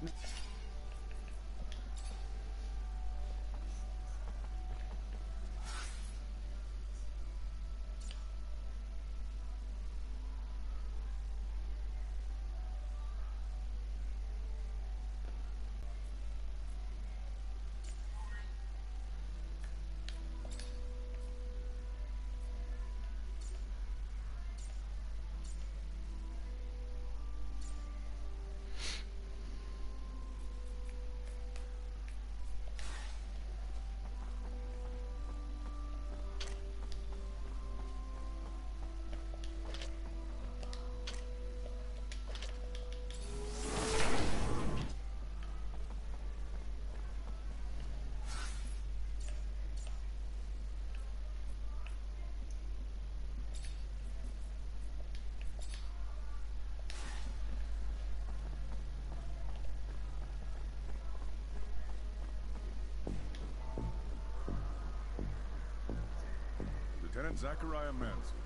Lieutenant Zachariah Mancer.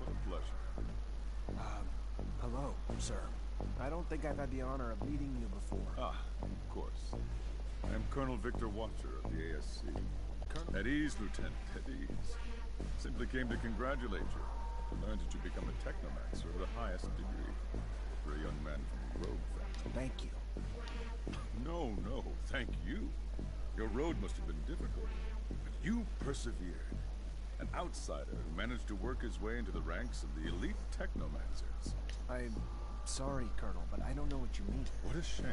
What a pleasure. Um, hello, sir. I don't think I've had the honor of meeting you before. Ah, of course. I am Colonel Victor Watcher of the ASC. Colonel? At ease, Lieutenant, at ease. Simply came to congratulate you. To learn that you become a technomancer of the highest degree. For a young man from the Rogue family. Thank you. No, no, thank you. Your road must have been difficult. But you persevered. An outsider who managed to work his way into the ranks of the elite technomancers. I'm sorry, Colonel, but I don't know what you mean. What a shame.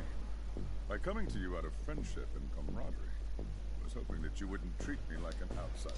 By coming to you out of friendship and camaraderie, I was hoping that you wouldn't treat me like an outsider.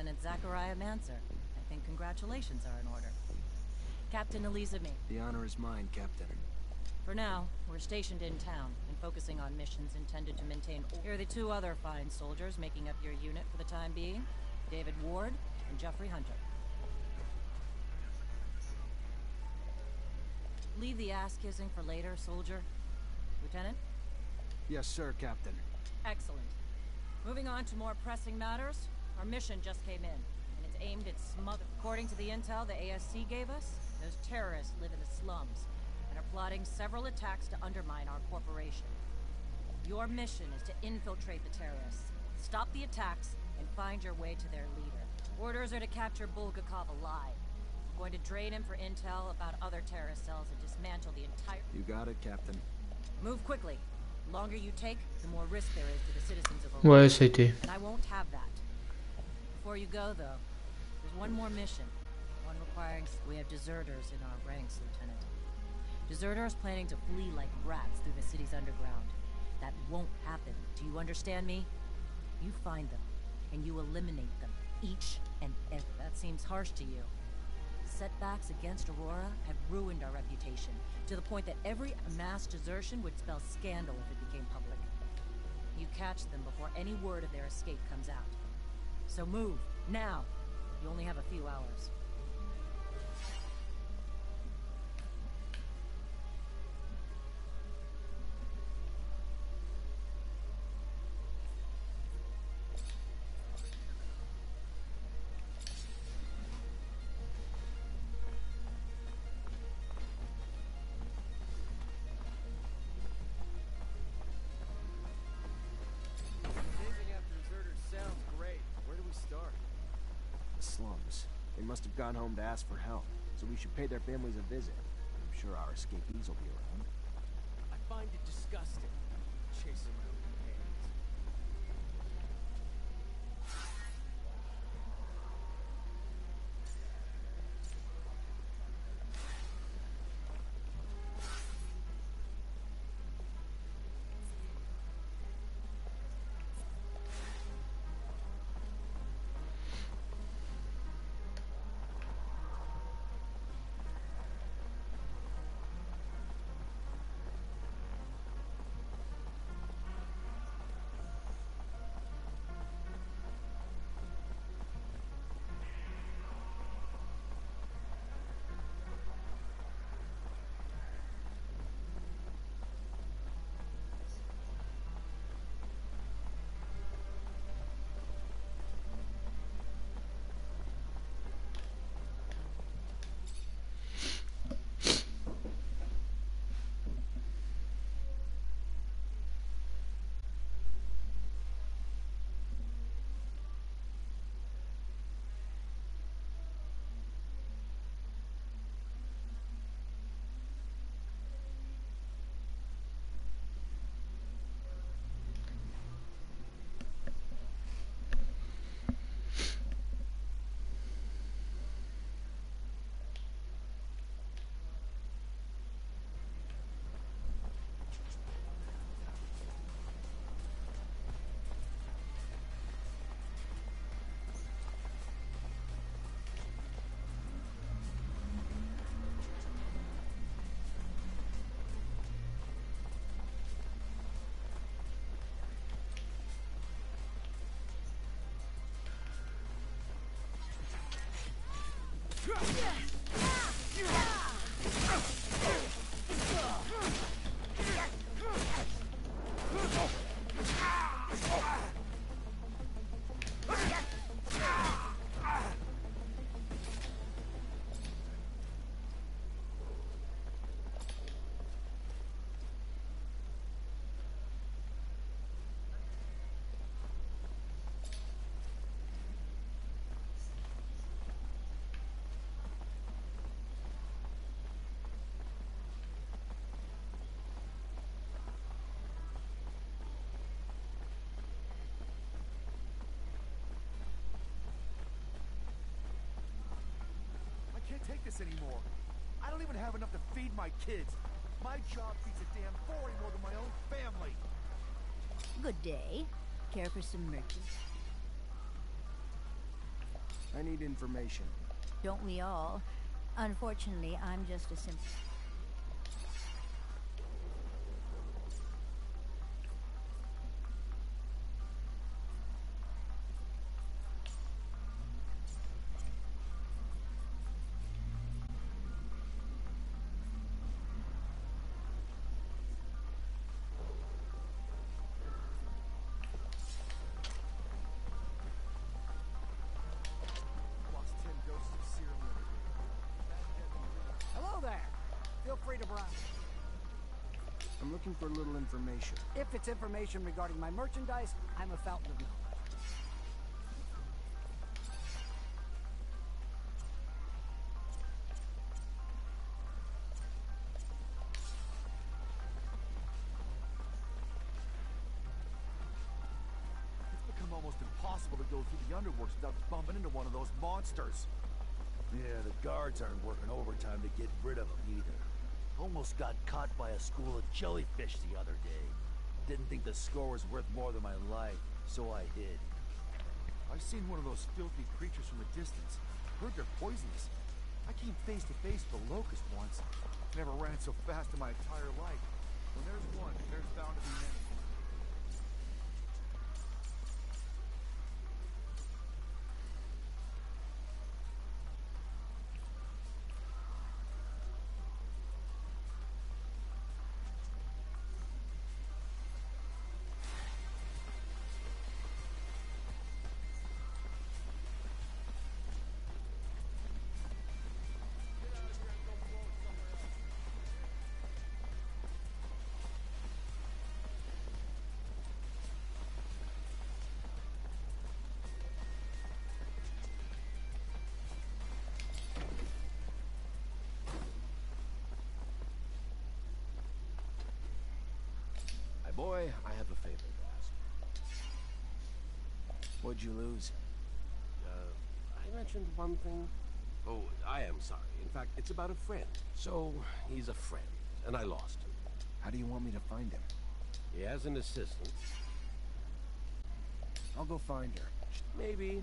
Lieutenant Zachariah Mancer. I think congratulations are in order. Captain Eliza Me. The honor is mine, Captain. For now, we're stationed in town and focusing on missions intended to maintain. Here are the two other fine soldiers making up your unit for the time being David Ward and Jeffrey Hunter. Leave the ass kissing for later, soldier. Lieutenant? Yes, sir, Captain. Excellent. Moving on to more pressing matters, our mission just came in, and it's aimed at smother. According to the intel the ASC gave us, those terrorists live in the slums and are plotting several attacks to undermine our corporation. Your mission is to infiltrate the terrorists, stop the attacks, and find your way to their leader. Orders are to capture Bulgakov alive. I'm going to drain him for intel about other terrorist cells and dismantle the entire... You got it, Captain. Move quickly. The longer you take, the more risk there is to the citizens of Aurora. Ouais, ça a été. And I won't have that. Before you go, though, there's one more mission. One requiring... We have deserters in our ranks, Lieutenant. Deserters planning to flee like rats through the city's underground. That won't happen. Do you understand me? You find them, and you eliminate them. Each and every... That seems harsh to you. Setbacks against Aurora have ruined our reputation, to the point that every mass desertion would spell scandal if it became public. You catch them before any word of their escape comes out. So move, now! You only have a few hours. Must have gone home to ask for help, so we should pay their families a visit. I'm sure our escapees will be around. I find it disgusting. Chasing around take this anymore. I don't even have enough to feed my kids. My job feeds a damn boring more than my own family. Good day. Care for some merchants? I need information. Don't we all? Unfortunately, I'm just a simple... information. If it's information regarding my merchandise, I'm a fountain of knowledge. It's become almost impossible to go through the underworks without bumping into one of those monsters. Yeah, the guards aren't working overtime to get rid of them either. Almost got caught by a school of jellyfish the other day. Didn't think the score was worth more than my life, so I hid. I've seen one of those filthy creatures from a distance. Heard they're poisonous. I came face to face with a locust once. Never ran so fast in my entire life. When there's one, there's bound to be many. Boy, I have a favor to ask. What'd you lose? Uh, I mentioned one thing. Oh, I am sorry. In fact, it's about a friend. So, he's a friend, and I lost him. How do you want me to find him? He has an assistant. I'll go find her. Maybe.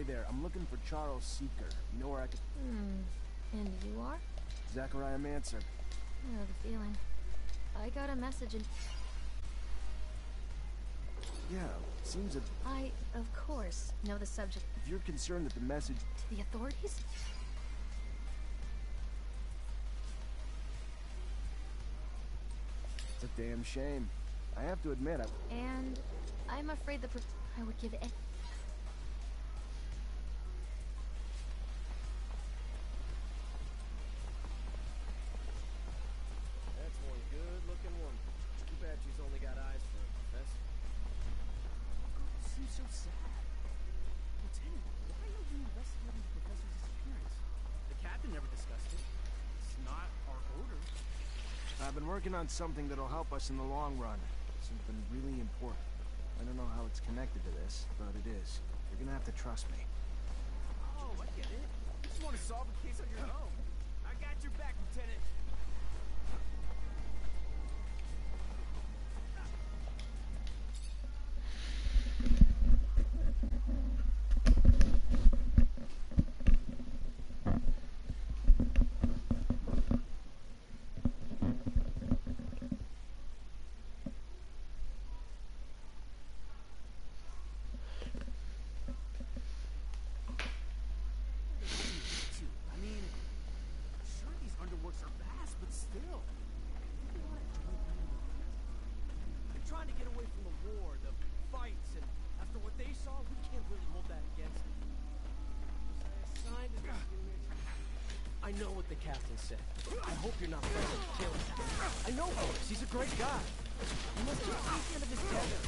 Hey there, I'm looking for Charles Seeker. You know where I could... Hmm. And you are? Zachariah Mancer. I know the feeling. I got a message and Yeah, seems that I, of course, know the subject. if you're concerned that the message... To the authorities? It's a damn shame. I have to admit, I... And I'm afraid the I would give it. Working on something that'll help us in the long run. Something really important. I don't know how it's connected to this, but it is. You're gonna have to trust me. Oh, I get it. You just want to solve a case on your own. I got your back, Lieutenant. Know what the captain said. I hope you're not planning to kill him. I know Boris, he's a great guy. He must have end of his tether.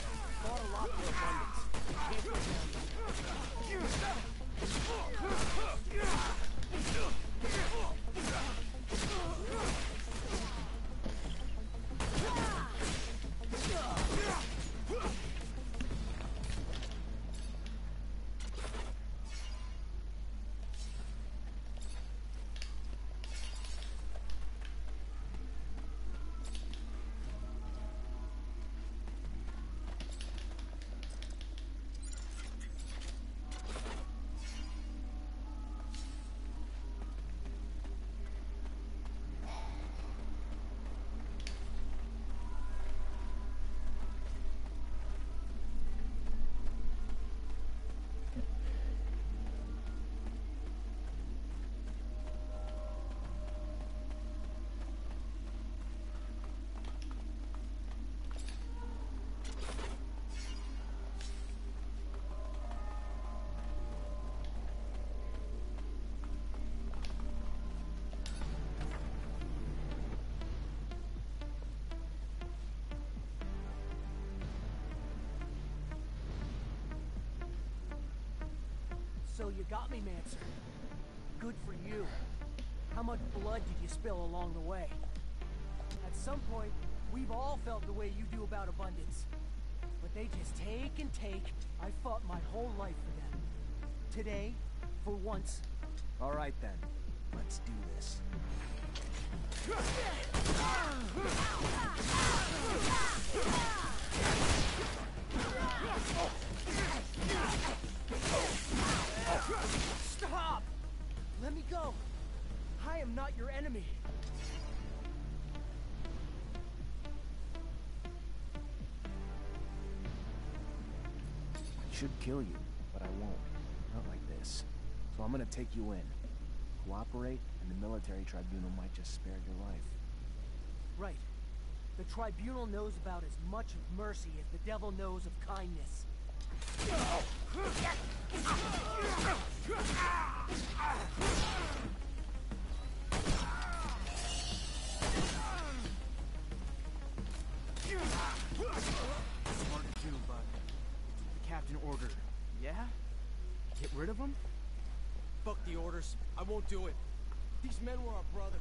Fought a lot for abundance. Can't go down So you got me, Mancer. Good for you. How much blood did you spill along the way? At some point, we've all felt the way you do about abundance. But they just take and take. I fought my whole life for them. Today, for once, All right then, let's do this. Stop! Let me go! I am not your enemy. I should kill you, but I won't. Not like this. So I'm gonna take you in. Cooperate, and the military tribunal might just spare your life. Right. The tribunal knows about as much of mercy as the devil knows of kindness. Yeah? Get rid of him? Fuck the orders. I won't do it. These men were our brothers.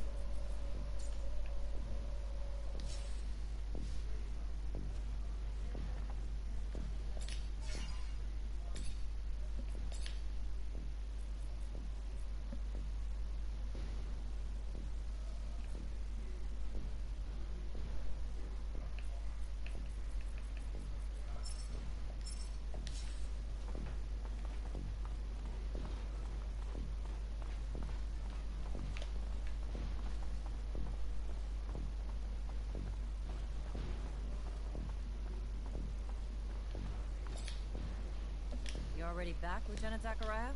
already back, Lieutenant Zachariah?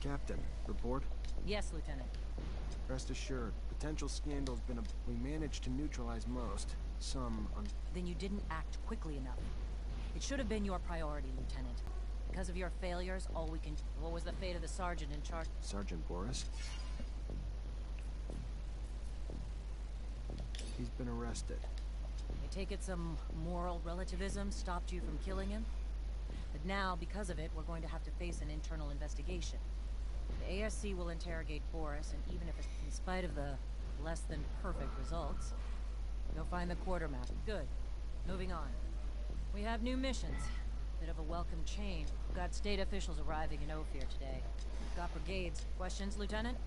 Captain, report? Yes, Lieutenant. Rest assured, potential scandal's been a... We managed to neutralize most. Some un... Then you didn't act quickly enough. It should have been your priority, Lieutenant. Because of your failures, all we can... What was the fate of the sergeant in charge? Sergeant Boris? He's been arrested. I take it some moral relativism stopped you from killing him? But now, because of it, we're going to have to face an internal investigation. The ASC will interrogate Boris, and even if it's in spite of the less than perfect results, you'll find the quartermaster. Good. Moving on. We have new missions. Bit of a welcome change. We've got state officials arriving in Ophir today. We've got brigades. Questions, Lieutenant?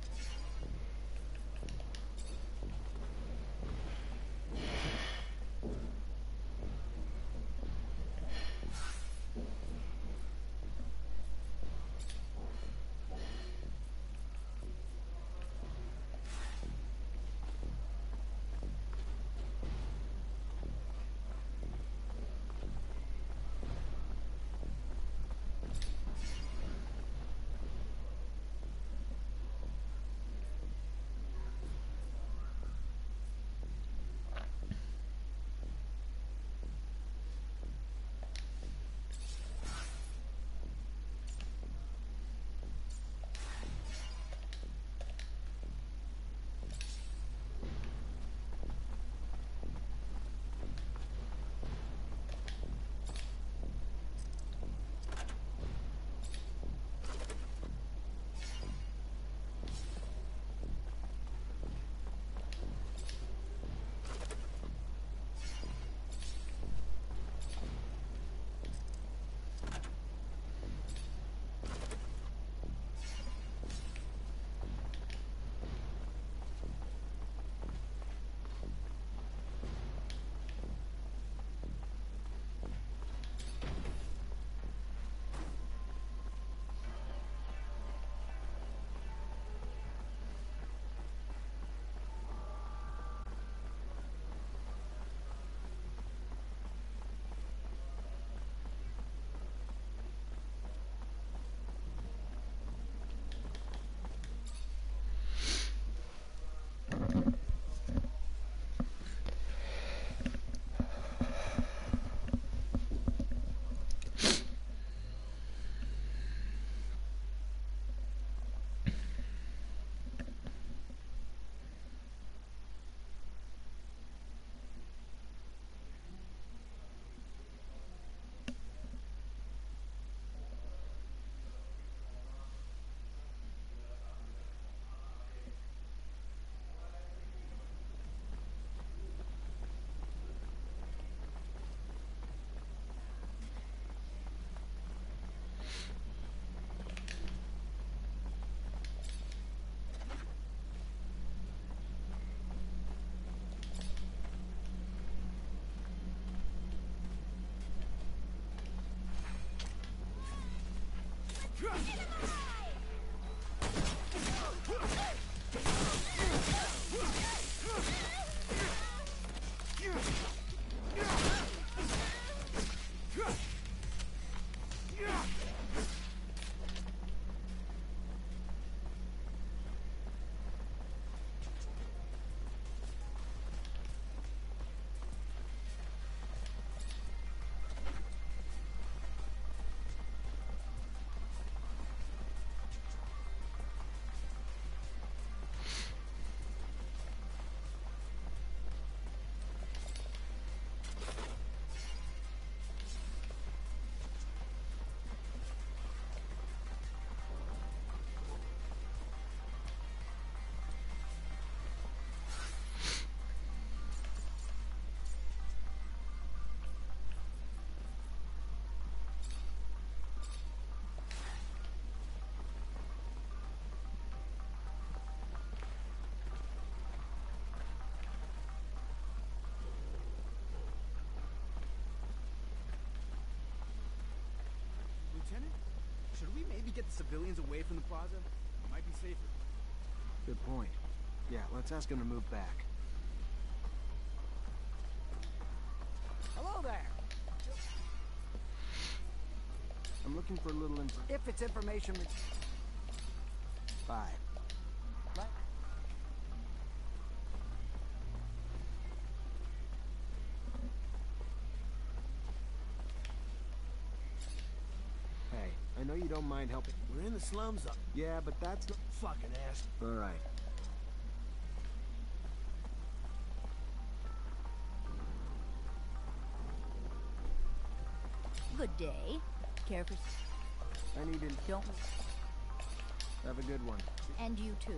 Lieutenant? Should we maybe get the civilians away from the plaza? It might be safer. Good point. Yeah, let's ask him to move back. Hello there! I'm looking for a little info. If it's information... bye. The slums up. Yeah, but that's not... Fucking ass. All right. Good day. Care for... I need to... Don't... Have a good one. And you too.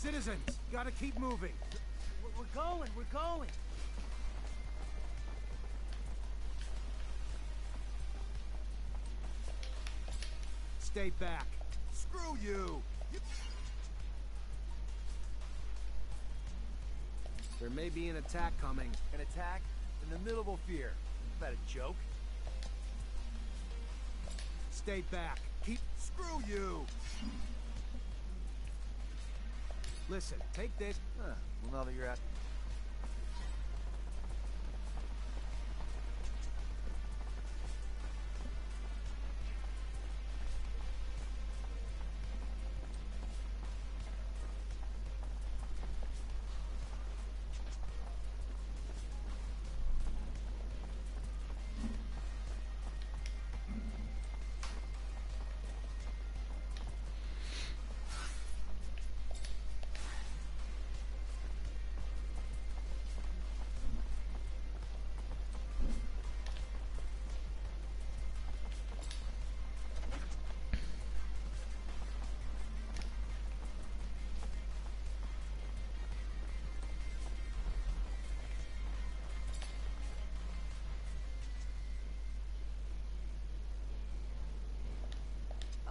Citizens, gotta keep moving. We're, going, we're going. Stay back. Screw you! you... There may be an attack coming. An attack in the middle of Ophir. Is that a joke? Stay back. Keep... Screw you! Listen, take this. Huh. Well, now that you're at...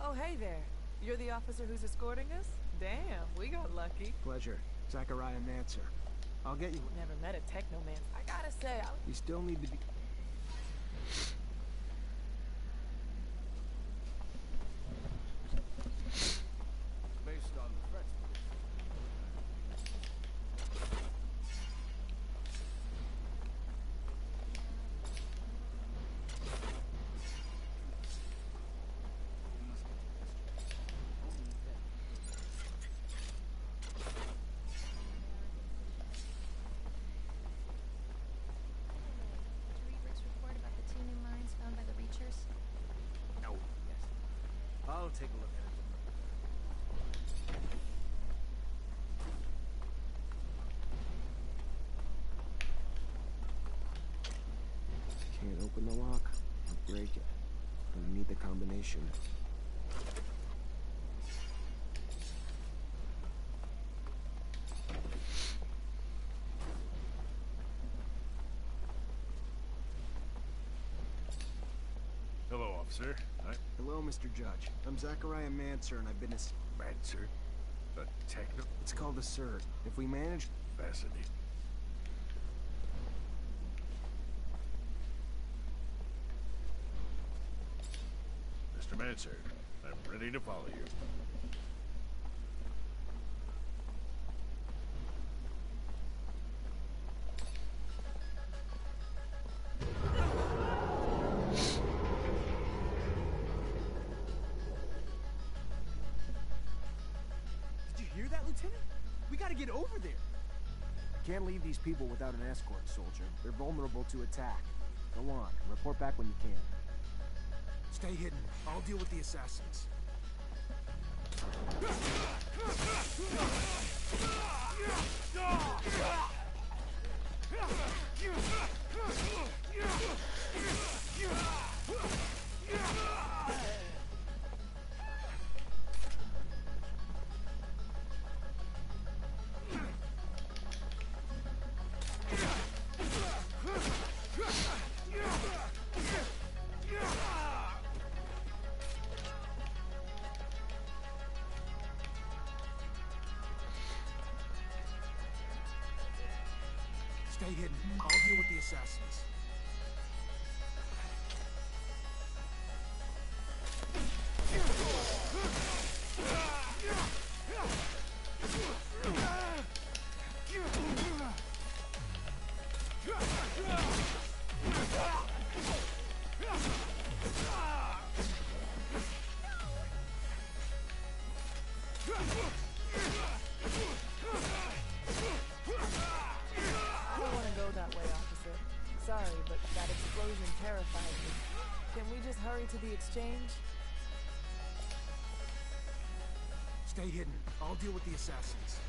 Oh, hey there. You're the officer who's escorting us? Damn, we got lucky. Pleasure. Zachariah Mancer. I'll get you... Never met a technoman. I gotta say, I... You still need to be... Based on the threats. Reaver's report about the two new mines found by the Reachers? Oh, yes. I'll take a look at it. Can't open the lock. I'll break it. I need the combination. Hello, officer. I... Hello, Mr. Judge. I'm Zachariah Mancer, and I've been a... Mancer? A techno... It's called a CERT. If we manage... Fascinating. Answered. I'm ready to follow you. Did you hear that, Lieutenant? We gotta get over there. Can't leave these people without an escort, soldier. They're vulnerable to attack. Go on, report back when you can. Stay hidden. I'll deal with the assassins. To the exchange? Stay hidden. I'll deal with the assassins.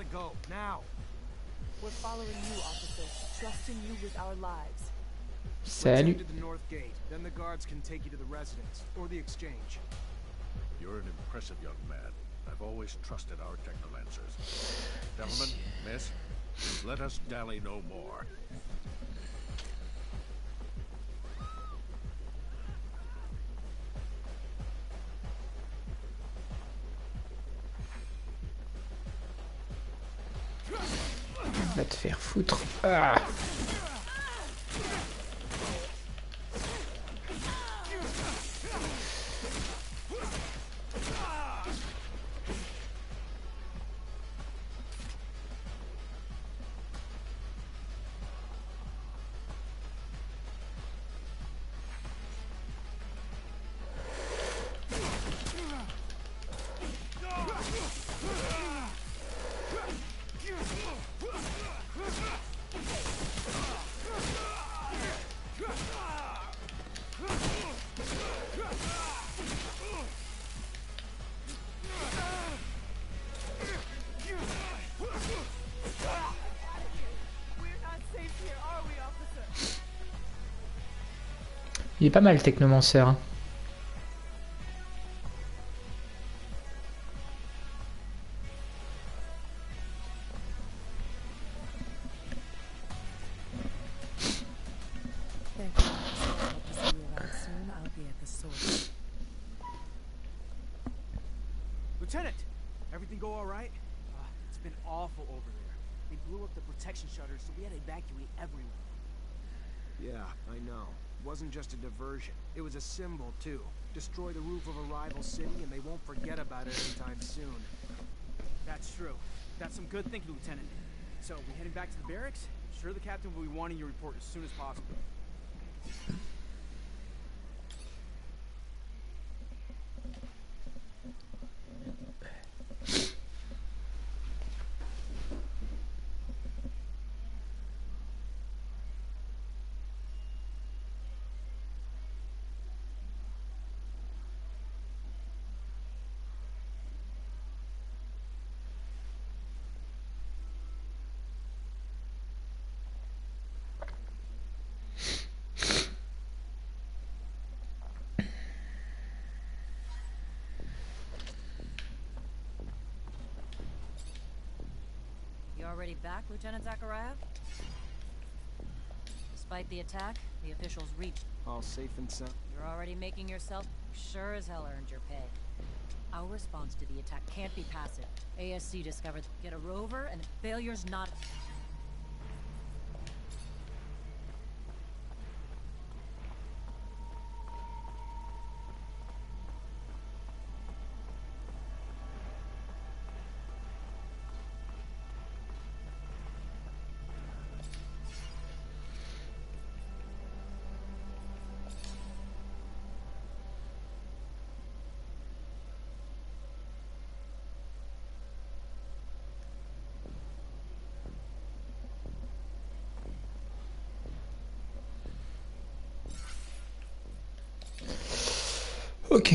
Gotta go, now. We're following you, officer, trusting you with our lives. Salut. To the north gate. Then the guards can take you to the residence or the exchange. You're an impressive young man. I've always trusted our technomancers. Gentlemen, miss, let us dally no more. Ah. Over there. They blew up the protection shutters, so we had to evacuate everyone. Yeah, I know. It wasn't just a diversion. It was a symbol, too. Destroy the roof of a rival city and they won't forget about it anytime soon. That's true. That's some good thinking, Lieutenant. So, we heading back to the barracks? Sure the captain will be wanting your report as soon as possible. Already back, Lieutenant Zachariah? Despite the attack, the officials reached. All safe and sound. You're already making yourself sure as hell earned your pay. Our response to the attack can't be passive. ASC discovered get a rover and failure's not Ok.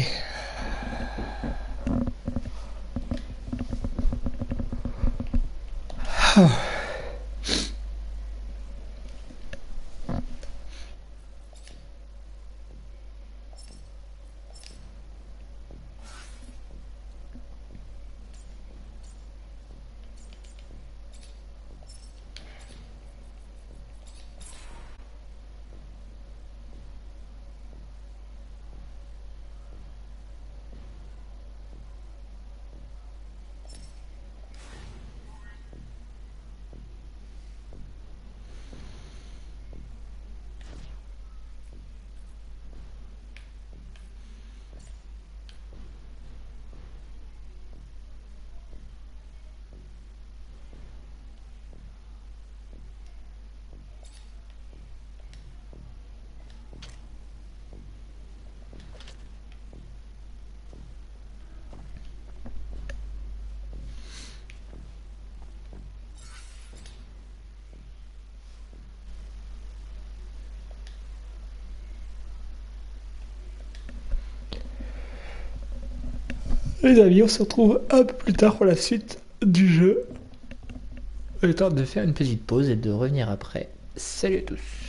Les amis, on se retrouve un peu plus tard pour la suite du jeu. Le temps de faire une petite pause et de revenir après. Salut à tous.